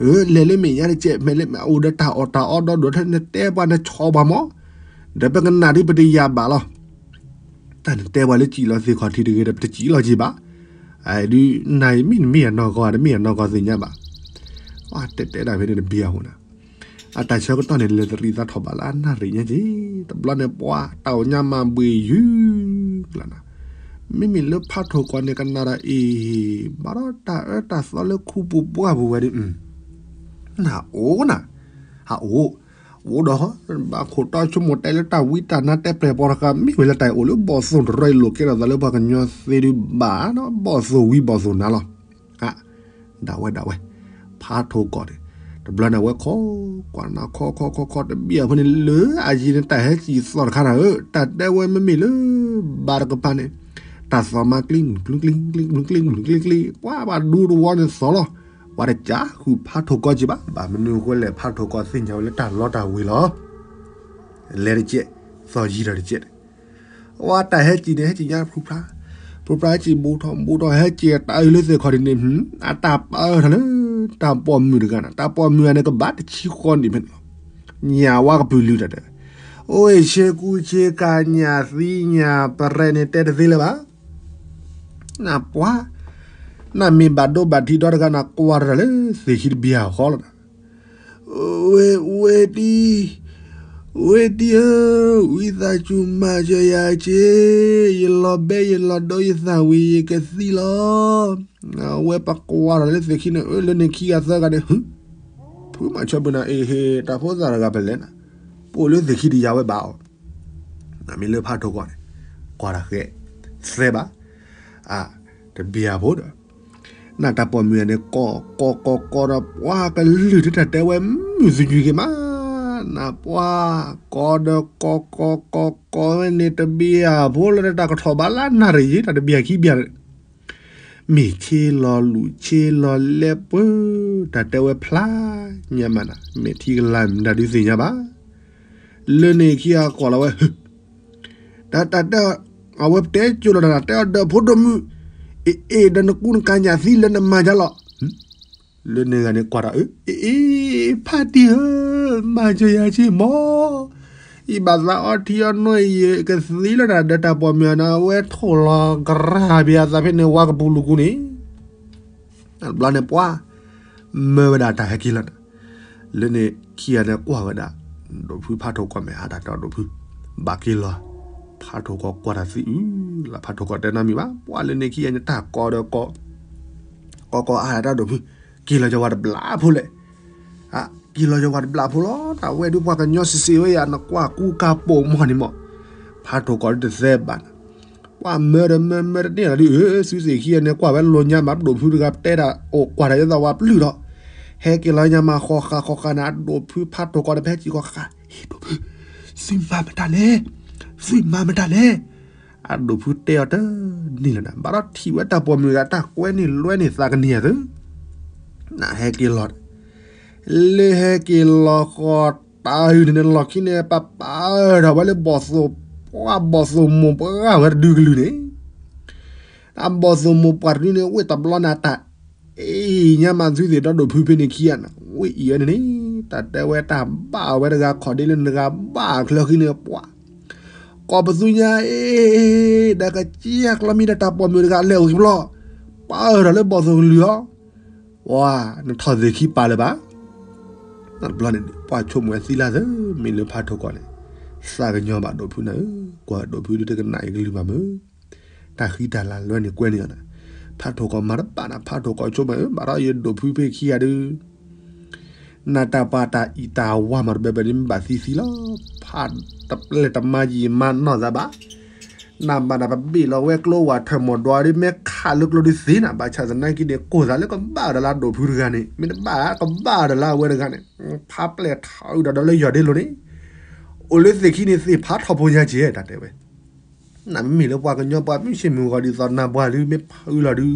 เออเลเลมียาเจเมเลมาโอดตาออตาออดดทเนเตปาเนชอบามอเดเปกันนาดิปติยาบาลอตันเตวาเลจีลอสิขอทีเดเดปติจีลอจีบาไอ้ดินายมินมีนอกอดมีนอกอสิญญาบาว่าเตเตได้เวเนเบียหูนะอาตาเชก็ตอนเนเลตรีตาทอบาลานาริญญจีตบลอเนปวาตาวญามาบุยยูกลานะမိမိလဖတ်ထုတ်ကွာနေကနာရာအေဘာရတာအတာဆောလခုပူပွားဘူဝဲဒီ là ố nè hạ ố ố đó bà khổ to cho một tay là ta quý ta nát tay bè bò ra cả mi phải là tay ố lúc bò sồn rơi lùa kia là ra lúc bà cần nhau xe đi bà nó bò sồn quý bò sồn nà lò à đào quay đào quay phá thô cọt đi tập lần nào quay khó quả nào khó khó khó khó để bia phần lứa à gì nên tay hết chỉ sọt khá là ơ ta đây quay mới mì lứa bà được cái pan này ta sọt mà kling kling kling kling kling kling kling kling quá bà đu đồ quan sọt rồi ลิ้งกลิ้งกลิ้งกลิ้งกลิ้งว่าบาดูดูวันสอลว่าจะจ้าคือพาทกจิบะบามันนูก็เลยพาทกสินเจ้าเลยตาลอตาวีลอเลรเจซอจีรเจว่าแต่เฮจีเนี่ยเฮจียาพรูพระพรูพระจีบูทอมบูทอเฮจีตายเลยเสคอดินิมอาตาเออทะเลตาปอมมือกันตาปอ နာမီဘတ်ဒိုဘတ်တီတော်ကနာကွာရလေစေဟိဘီယာဟောလဝေဝေတီဝေတီဝိသချုမာကြယာချေယလဘေယလဒိုယသဝီကစီလောဝေပကွာရလေစေခိနလနေခိယသကနေဟဖူမချဘနာအေဟေတာဖောဇာရကဘလဲနာပိုလို့စေခိဒီယာဝဲပါအောင်နာမီလဖတ်ထုတ်ကွာတယ်ကွာရခဲစေပါအာတဘီယာဘောတော့ နာတာပေါ်မြွေနဲ့ကောကောကောကောရပွားကလူတတဲဝဲမြူစကြီးကမနာပွားကောဒကောကောကောကောနေတဘီယာဘောလတကထောဘလာနာရီတတဘီယာခိဘီယာမိချေလောလူချေလောလေပတတဲဝဲဖလာညမနာမိတီကလမ်ဒါဒီစင်ရပါလနေခီယာကောလာဝဲတတတအဝဲတဲကျူလာတဲဒဖို့ဒမှု เนี่ยแต่เบียร์พูดแล้วตากระทบาลานารีแต่เบียร์ขี้เบียร์มีเชลอลูเชลอเล็บแต่เตวพลาเนี่ยมันอ่ะเมทีกลัมดาดิสิญาบ้าเลนี่ขี้อ่ะก็แล้วเว้ยแต่แต่အဝက်တဲကျူလာတဲဒဖို့ဒမူအေအေဒနကုန်ကညာစီလနမကြလောလေနေကနေကွာအေအေဖာတီမကြရချီမောဤဘာသာအတီယနိုယေကစီလနာဒတာပေါ်မြနာဝဲထောလာဂရာဘီယာဇာဖေနေဝါကပူလူကူနေဘလနေပွားမေဝဒတာဟ ဖူဖာထောကွာမေဟာတာတော့ဒိုဖူဘာကီလာဖာထိုကောကွာတာစီလာဖာထိုကောတဲနာမီပါပွာလေနေခီယညတာကောတော့ကောကောကောအားရတော့ဘူးကီလာကြဝါဘလာဖူလေအာကီလာကြဝါဘလာဖူလောတာဝဲဒူပွားကညောစီစီဝဲရနကွာကူကာပုံမော်နီမောဖာထိုကောတဲ့ဇဲဘန်ကွာမဲရမဲမဲတဲ့ရီအေးစီစီခီယနေကွာပဲလောညာမပ်ဒိုဖူကတဲတာအိုကွာရရတော့ဝါပလူတော့ဟဲကီလာညာမခေါခါခေါခါနာဒိုဖူဖာထိုကောတဲ့ဖဲကြီးခေါခါဟီဒိုဖူစင်ပါမတလေ ฟิมาไม่ได้เลยอันดูพูดเตียวเด้อนี่แหละนะบาร์ทีว่าตาปอมือตาแคว้นี่ล้วยนี่สากันเนี่ยเด้อน่าแฮกิลอดเลแฮกิลอคอตาอยู่ในลอกิเนี่ยปะปาเราว่าเลยบอสว่าบอสมุปะว่าดูกันเลยอันบอสมุปะนี่เนี่ยเว้ยตับล้อนาตาเอ้ยเนี่ยมันสุดๆต้องดูพูดเป็นเคียนเว้ยเอีอันนี้แต่แต่เว้ตามบ้าเว้ตะขอได้เล่นนะครับบ้าเคลือขึ้นเนี่ยปะ ko bazunya eh da ka chiak la mi da ta po mi ga le u lo pa ra le bo zo lyo wa no tha de ki pa le ba na bla ne pa chu mo si la de mi le pha tho ko ne sa ga nyo ba do phu na kwa do phu de ka nai ga lu ba mo ta khi ta la lo ne kwe ne na pha tho ko ma pa na pha tho ko chu ma ba ra ye do phu pe ki ya de นาตาปาตาอีตาวามาเบเบนิมบาซีซีลอผ่านตะเลตมายีมันนอซาบะ နာမနာဘီလောဝဲကလောဝါထမောဒွာရီမဲခါလုကလိုဒီစီနာဘာချာဇနာကိဒေကိုဇာလေကဘာဒလာဒိုဖူရကနေမင်းဘာကဘာဒလာဝဲရကနေဖာပလက်ထောက်ဒါတော့လေရတဲ့လို့နေအိုလေစခိနေစီဖာထောက်ပေါ်ရချေတတ်တယ်ပဲနာမီလောပွားကညောပွားမြရှင်မူကဒီဇနာဘွားလူမဲဖူလာဒူ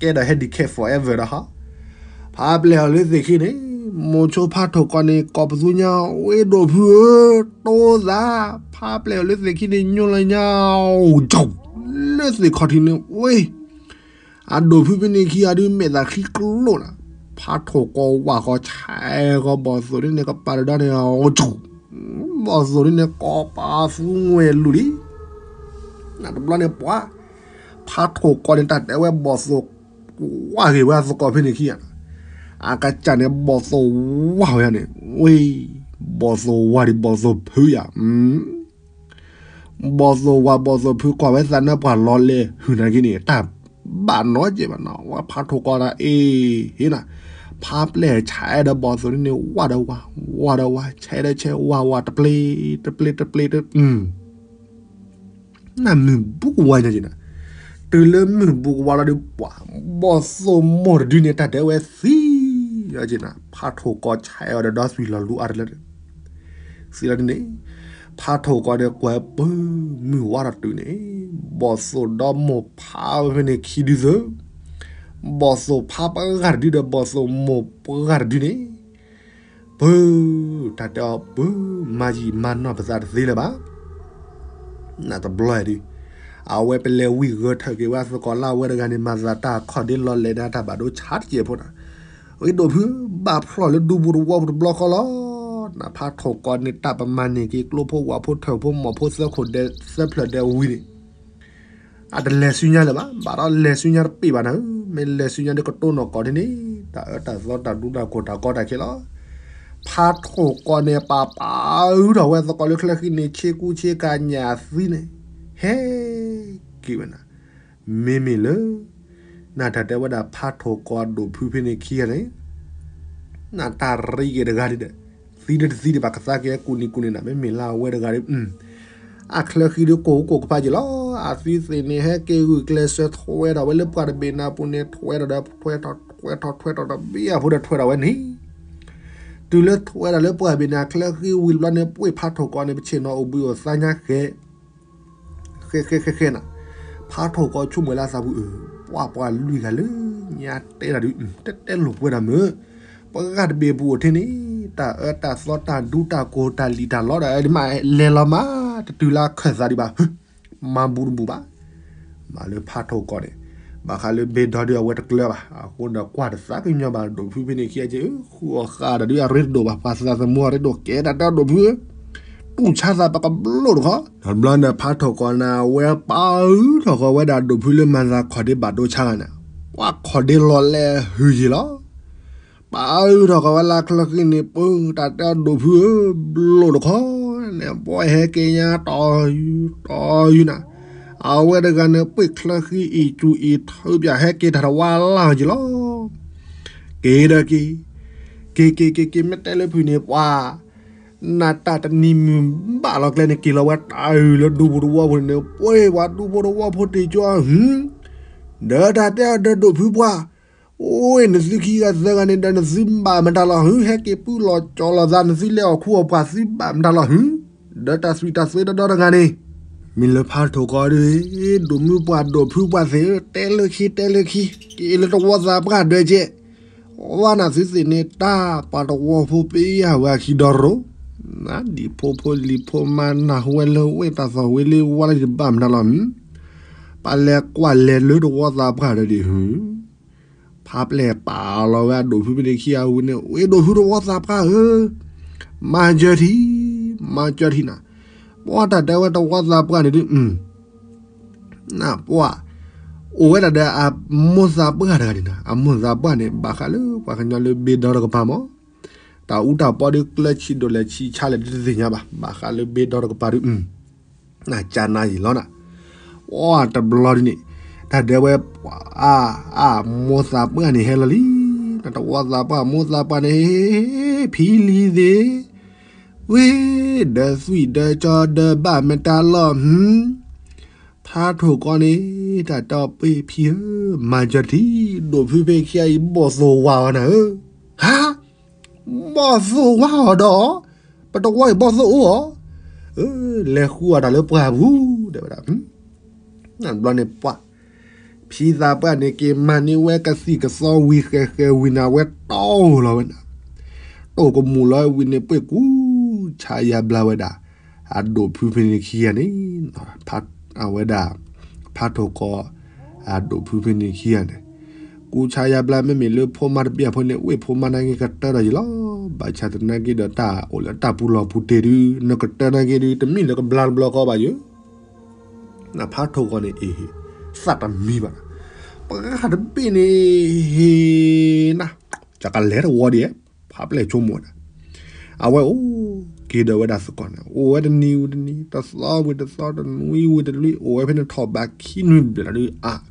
ကဲဒါဟက်ဒီကက် forever ဟာဖာပလက်လေစခိနေ โมโชพาถกอนกอบซุญาเวโดเพือโตซาภาพเปลวเลสคิดยุลยาวจบเลสคอทินเว้ยอันโดพี่เป็นขี้อดีเมตาขี้กลุ่นพาถกอว่าก็ใช้ก็บอสุริเนี่ยก็ปาดานเนี่ยจบบอสุริเนี่ยก็ปาสุเวลุลีนั่นเป็นเนี่ยปะพาถกอเนี่ยตัดแต่ว่าบอสุว่าเหว่าสกอเป็นี่ขี้อะ 赤ちゃんね、ボソワやね。おい、ボソワリボソプや。んボソワボソプ kwa wesa na pa lole. Huna gini, ta ba no je ba no. Wa pa to kwa na e. Hina. Pa ple chai da boso ni ne wa da wa. Wa da wa. Chai da chai wa wa ta ple. Ta ple ta ple ta. Mm. Na mi buku wa na jina. ตื่นเริ่มมือบุกวาลาดิปว่าบอสโซมอร์ดินเนตาเดวซี ya jina patho ko chai or das wi la lu ar le si la ne patho ko de kwa bu mi wa ra tu ne bo so do mo pa ne ki di zo bo so pa pa gar di de bo so mo pa gar di ne bu ta da bu ma ji ma no ba za de le ba na ta blo di อาเวเป็นเลวีเกอร์เธอเกว่าสกอลาเวรกันมาซาตาขอดิลลเลนาตาบาดูชาร์จเยพอนะ โอ้ยโดพือบาพลอแล้วดูบุรุวาบล็อกลอนะพาถกก่อนนี่ตาประมาณนี้กี่กลัวพวกว่าพวกเถวพวกหมอพวกเสื้อขนเดเสื้อเพลเดวินอาจจะเลสุญญาเลยบ้าบาร์เลสุญญาปีบ้านะไม่เลสุญญาเด็กก็ต้นก่อนนี่ตาตาเราตาดูตาโกตาก็ได้แค่ละพาถกก่อนเนี่ยป้าป้าเราเว้ยสกอลเคล็กนี่เชกูเชกันยาซีเนี่ยเฮ้กี่วันนะไม่มีเลย နာတတဝဒဖာထိုကောဒိုဖူဖိနေခီရလေနာတာရီရဒဂါရီဒစီဒစီဒဘကစားကေကူနီကူနီနာမေမေလာဝဲဒဂါရီอืมအခလခီဒကိုကိုကပါကြလောအစီစနေဟဲကေကူကလစထွဲတော့ဝဲလပတ်ဘေနာပုနေထွဲတော့ထွဲတော့ထွဲတော့ထွဲတော့ဘီယာဖို့ထွဲတော့ဝဲနီတူလထွဲတော့လပတ်ဘေနာခလခီဝီလနေပွေဖာထိုကောနေပချေနော်အဘူစညာခဲခဲခဲခဲခဲနာဖာထောကောချုံမလာစားဘူး ပွားပွားလူကလေညာတဲလာဒီတက်တက်လို့ပွေးတာမပကတ်ဘေဘူးထင်းနေတာအတာစောတာဒူတာကိုတာလီတာလော်တယ်ဒီမှာလဲလမတူလာခက်စားဒီပါမဘူးဘူးပါမလေဖာထောကောတယ်ဘာခါလေဘေဒေါ်ဒီဝတ်ကလပါအခုတော့ကွာတစားကညဘာဒိုဖူပနေခီအကျခူခါဒဒီရရဒိုဘာပါစလာစမောရဒိုကဲတာဒိုဖူ ปูชาซาปะกบลดเขาบลอนพาทอกนาเวปาทอกเวดาดูพุลมันซาขอดิบาโดชานะว่าขอดิลอแลหือจิลอปาทอกเวลาคลักนี่ปึ้งตาตาดูพุลดเขาเนี่ยปอยเฮเกียต่อต่ออยู่นะเอาเวดกันเนี่ยปิคลักอีจูอีเธออย่าเฮเกทารวาลาจิลอเกดกีเกเกเกเกไม่แต่เลยพู นาตาตนิมบ้าหลอกเลยในกิโลวัตไอแล้วดูบรัวพนเนเอ้ยวัดดูบรัวพอดีจ้าหึเด้อตาเด้อเด้อดูผิบว่าโอ้ยนสิขี้กันเจอกันในนซิมบ้ามันตาลอหึแฮกเก็ปูหลอจอลอจานสิเลี้ยวคู่ปาซิบ้ามันตาลอหึเด้อตาสวีตาสวีตาดอรังานนี่มิลพาโถกอดีดูมิอปาดูผิบว่าเสียเตลือขี้เตลือขี้กิเลตวซาปาด้วยเจว่าน่ะสิสิเนตาปาตวผู้ปีหาว่าขี้ดอโร နာဒီပိုပိုလီပိုမနာဝဲလဝဲတာသဝဲလီဝါလီဘမ်နလမ်ပါလေကွာလေလူတော့ဝါသာဖာရဒီဟူဖာပလေပါလောကဒိုဖူပီခီယာဝနေဝဲဒိုဖူတော့ဝါသာဖာဟမာဂျတီမာဂျတီနာပွားတာတဲဝဲတော့ဝါသာဖာနေဒီอืมနာပွားโอ้เวลาเดอะมุซาปะกะดะดินะอะมุซาปะเนี่ยบาคาลูบาคาญอลูเบดอรกะพามอ တာဥတာပေါ်ဒီကလချီဒိုလက်ချီချလေဒီဒီညာပါဘာခါလေဘေဒေါ်ကပါရူနာချာနာကြီးလောနာဝါတဘလော်ဒီနီဒါဒေဝဲအာအာမောစာပန်နေဟဲလလီတတဝါစာပါမောစာပန်နေဖီလီသေးဝေဒဆွီဒချာဒဘာမတာလောဟမ်ဖာထိုကောနေတတော့ပေဖြေမာဂျတီဒိုဖီဖေခိယဘောဆိုဝါနာဟာ บ่สู้ว่าดอปะตกว่าบ่สู้หรอเออเลขัวดาเลปะบูเดี๋ยวดานั่นบลอเนี่ยปะพี่ซาปะเนเกมมานี่เวกะสีกะซอวีเคเควินาเวตโตลอเวนะโตก็มูลอยวินเนเปกูชายาบลาเวดาอัดโดพิเพนิเคียนี่พัดอาเวดาพัดโตก็อัดโดพิเพนิเคียเนี่ย ဝဲတာဖတ်တော့ကအဒိုဖူဖင်းခီယနေကူချာယာဘလာမေမေလေဖိုမာပြဖိုနေဝေဖိုမာနိုင်ကတရရလောဘာချတ်နဂီဒတာအိုလတာပူလောပူတေရီနကတနဂီဒီတမီလကဘလဘလကောပါယနာဖတ်တော့ကနေအေးစတ်တမီပါပကဟဒပင်းနေနာကြကလဲရဝဒီဖပ်လေချုံမွန်အဝဲအိုကေဒဝဒါစကောနာအိုဝဒနီဝဒနီတဆောဝဒဆောဒနဝီဝဒလီအိုဝဲဖနေထောက်ဘက်ခိနွိဘလရီအာအာစမှုစကောဒိုဖူပနေခိယနေဘလာဆဝါဘလာဆဝါတာပူလောဦးနော်ကျေပါချူချာနော်ကျေလဘာနာဒိုဖူပနေခိယနေပွေစာကနောစာဘူကတဲလောဒဟမ်နာအာဘာလေက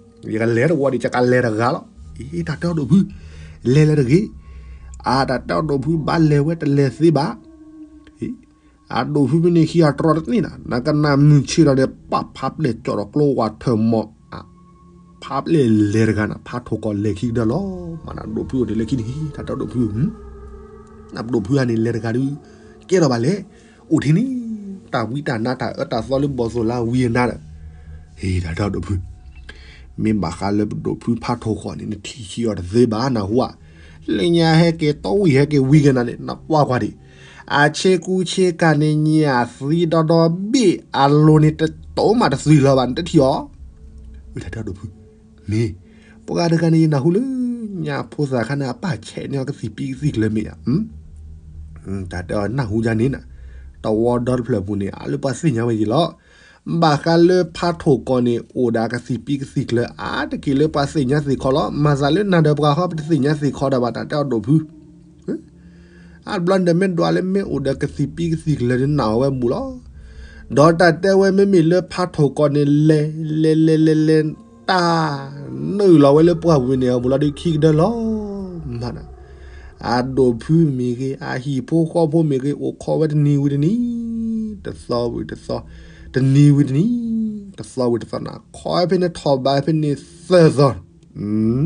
Jika lera wadi cakal lera galo, i tata do bu lera lagi, a tata do bu bal lewet lesi ba, a do bu bini kia trot ni na, na kan nam nunchi ra de pap pap le corok lo wa termo a pap le lera gana pat hoko leki da lo, mana do bu de leki ni tata do bu, nap do bu ani lera gari, kira bale, utini, ta wita nata, ta solib bosola wienar, hei tata do bu. မင်းဘာခါလေဒိုဖူဖာထုတ်ကောနေတီချီရတဲ့ဘာနာဟွာလညာဟဲကေတော့ဝီဟဲကေဝီကနာနေနပွားခွာဒီอาเชกูเชกาเนเนียสีดอดอบีอาโลนิตโตมาตสีลบันตทิอวิทาดอพูမေပကဒကနေနာဟုလညာဖိုးစာခနာပချဲညကစီပီစီကလမေဟမ်ဒါတော့နာဟုဂျာနေနာတော်ဒေါ်ဖလပူနေအလပစီညာဝကြီးလော ဘာကလဖာထိုကောနေအိုဒါကစီပီစီကလအာတကီလပစီညာစီခေါ်လောမာဇာလနာဒဘကဟပ်စီညာစီခေါ်တာဘာတာတော့ဒိုဘူးအဘလန်ဒမန်ဒွာလေမေအိုဒါကစီပီစီကလနာဝဲမူလောဒေါ်တာတဲဝဲမေမီလဖာထိုကောနေလေလေလေလေလေတာနူလာဝဲလေပွားဝင်နေဘူးလာဒီခိဒလောမနာအာဒိုဖူမီကေအာဟီဖိုခေါ်ဖိုမီကေအိုခေါ်ဝဒနီဝဒနီတသောဝဒသော တနီဝဒနီတသောဝဒသနာခေါ်ဖနေထောဘဖနေသေဇောอืม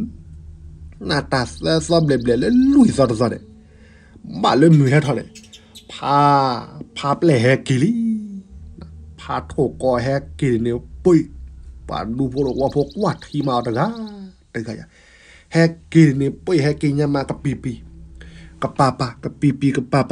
နာတာသေဇောဘလေဘလေလူဇောဇောတဲ့မလည်းမြဲထားလေဖာဖာပလေဟဲကီလီဖာထိုကောဟဲကီနေပွိပါလူပိုတော့ဝါဖို့ကွာထီမာတကားတကရဟက်ကီနေပွေဟက်ကီညမကပီပီကပပကပီပီကပပ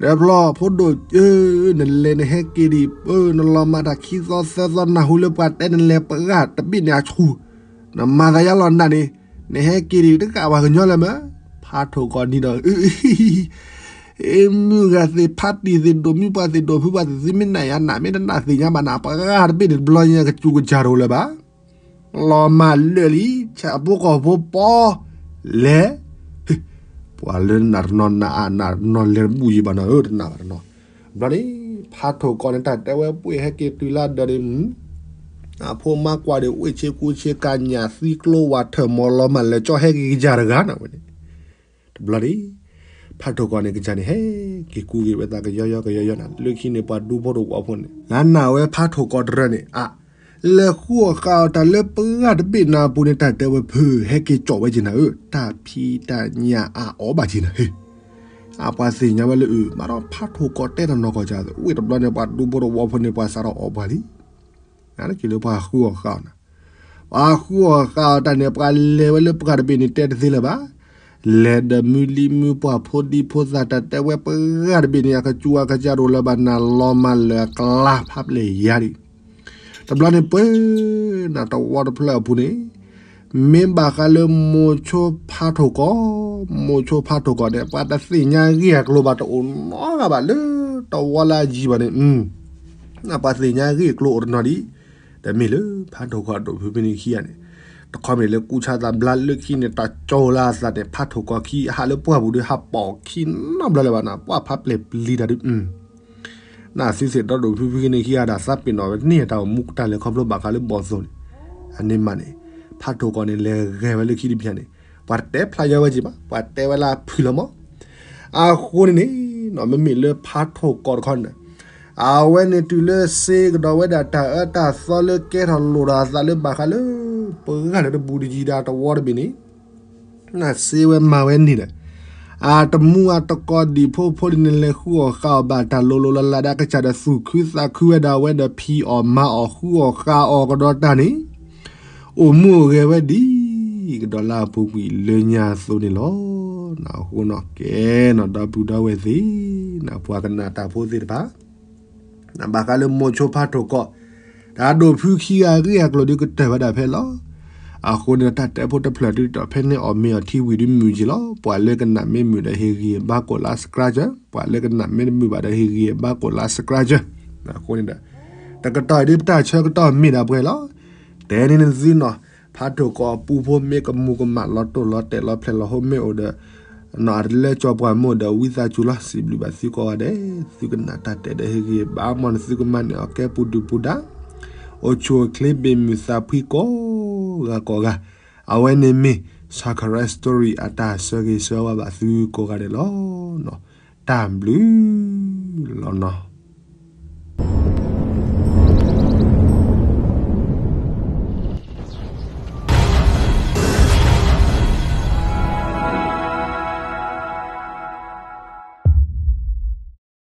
เรียบร้อยพอดูเออนั่นเลยนะฮะกีดีเออนั่นเรามาตะคิดซอสซอนนะหูเล็บกัดแต่นั่นเลยเปิดตะบิดเนี่ยชูนั่นมาตะยาลอนนั่นนี่นะฮะกีดีตึกกะว่ากันย้อนเลยมั้ยพาโทก่อนนี่ดอกเออเอ็มมือกะสิพัดดีสิโดมิปาสิโดพิปาสิสิมินไหนอันน่ะไม่ได้น่ะสิยามานาปะกะบิดบลอยเนี่ยกะจูกะจาโรเลยบะลอมาเลยลิชะบุกอบุปอเล ပွာလန်နာနနာနာနော်လေဘူယဘနာရနာနော်ဘရီဖာထိုကွန်တတ်တဲဝဲပွေဟကေတူလာဒရင်အဖို့မကွာတဲ့ဝေချေကူချေကညာစီကလိုဝါထမောလမလေချောဟဲကီဂျာရဂါနာဝနေဘလရီဖတ်တော့ကနေကြနေဟဲကေကူကေဝတာကရောရောကရောရောနာလူခိနေပါဒူဘောတော့ဝဖုန်နာနာဝဲဖတ်တော့ကောဒရနေအာ လေခုခါတလေပငါတပိနာပူနေတာတဲဝဖဟဲကေကြောဝဲချင်နာတာဖီတာညာအာဩပါချင်နာဟေအပါစီညာဝဲလူမတော့ဖတ်ထုတ်ကောတဲ့နော်ကောကြတယ်ဝိတဘလနေပါဒူဘောဝဖနေပါစားတော့ဩပါလီနားကီလိုပါခုခါနာအာခုကာတနေပကလေဝလေပကရဘင်းတက်သီလပါလေဒမူလီမူပွားဖိုဒီဖိုဇာတတဝဲပကရဘင်းရကချူအကကြရိုလဘနာလောမလကလာဖပ်လေယာရီ တဘလနေပွဲနာတဝါဒဖလာဘူးနေမင်းဘာကလေမိုချိုဖာထိုကောမိုချိုဖာထိုကောတဲ့ပါတသိညာကြီးကလိုပါတော့နောကပါလေတော့ဝလာကြီးပါနေอืมနာပါသိညာကြီးကလိုနော်ဒီแต่มีเลยဖာထိုကောတော့ဖိနေခီရနေတခွမေလေကူချတာဘလလခီနေတာကြောလာစတဲ့ဖာထိုကောခီဟာလေပွားဘူးတွေဟာပေါ်ခီနော်ဘလလေပါနာပွားဖပ်လေလီဒါဒီอืม နာစစ်စစ်တော့ဖိဖိနေခီရတာစပ်ပင်တော့နေတော့မုကတလေခေါပလိုဘာကလေဘောဇွန်အနေမနေဖတ်တော့ကနေလေရဲဝဲလေခိဒီပြန်နေပတ်တဲဖလာရဝကြီးပါပတ်တဲဝလာဖူလမအခုနေနော်မမီလေဖတ်တော့ကောခွန်အာဝဲနေတူလေစေကတော့ဝဲတာတာအတာဆောလေကဲထလိုရာဇာလေဘာခလေပကလည်းဘူဒီဂျီတာတော့ဝါဘီနေနာစေဝဲမဝဲနေတယ် အာတမူအတကောဒီဖိုဖိုနေလေခူခါဘာတာလိုလိုလာလာဒါကချာဒစုခူစာခူဝဲဒါဝဲဒါဖီအော်မာအော်ခူအော်ခါအော်ကတော့တာနေအိုမှုရဲဝဲဒီဒေါ်လာပူပီလညာဆိုနေလောနော်ဟိုနော်ကဲနော်ဒါဘူဒါဝဲစီနော်ဘွာကနာတာဖိုးစီတပါနဘာကလည်းမိုချိုဖာတိုကောဒါဒိုဖူခီယာရီယကလိုဒီကတဲ့ဝဒါဖဲလော အခုနေတာတဲ့ဖို့တဖလက်တီတော့ဖဲနေအမေအတီဝီဒီမြူဂျီလောပွာလေကနာမေမြူတဲ့ဟေဂီဘာကိုလာစကရာဂျာပွာလေကနာမေမြူဘာတဲ့ဟေဂီဘာကိုလာစကရာဂျာအခုနေတာတကတော်ဒီပတာချက်တော့မိတာပွဲလောတဲနေနေစီနော်ဖာတိုကောပူဖို့မေကမူကမလော်တိုလော်တဲလော်ဖလက်လော်ဟိုမေအိုဒနော်ရလေချောပွားမို့ဒဝိဇာချူလာစီဘလီဘာစီကောတဲ့စီကနာတတဲ့တဲ့ဟေဂီဘာမန်စီကမန်အကေပူဒူပူဒါအိုချိုကလစ်ဘီမူစာဖီကို ကကောက အဝဲနေမီစာကရက်စတိုရီအတာဆဂေဆဝဘာသူကိုကတယ်လောနော်တမ်ဘလူးလောနော်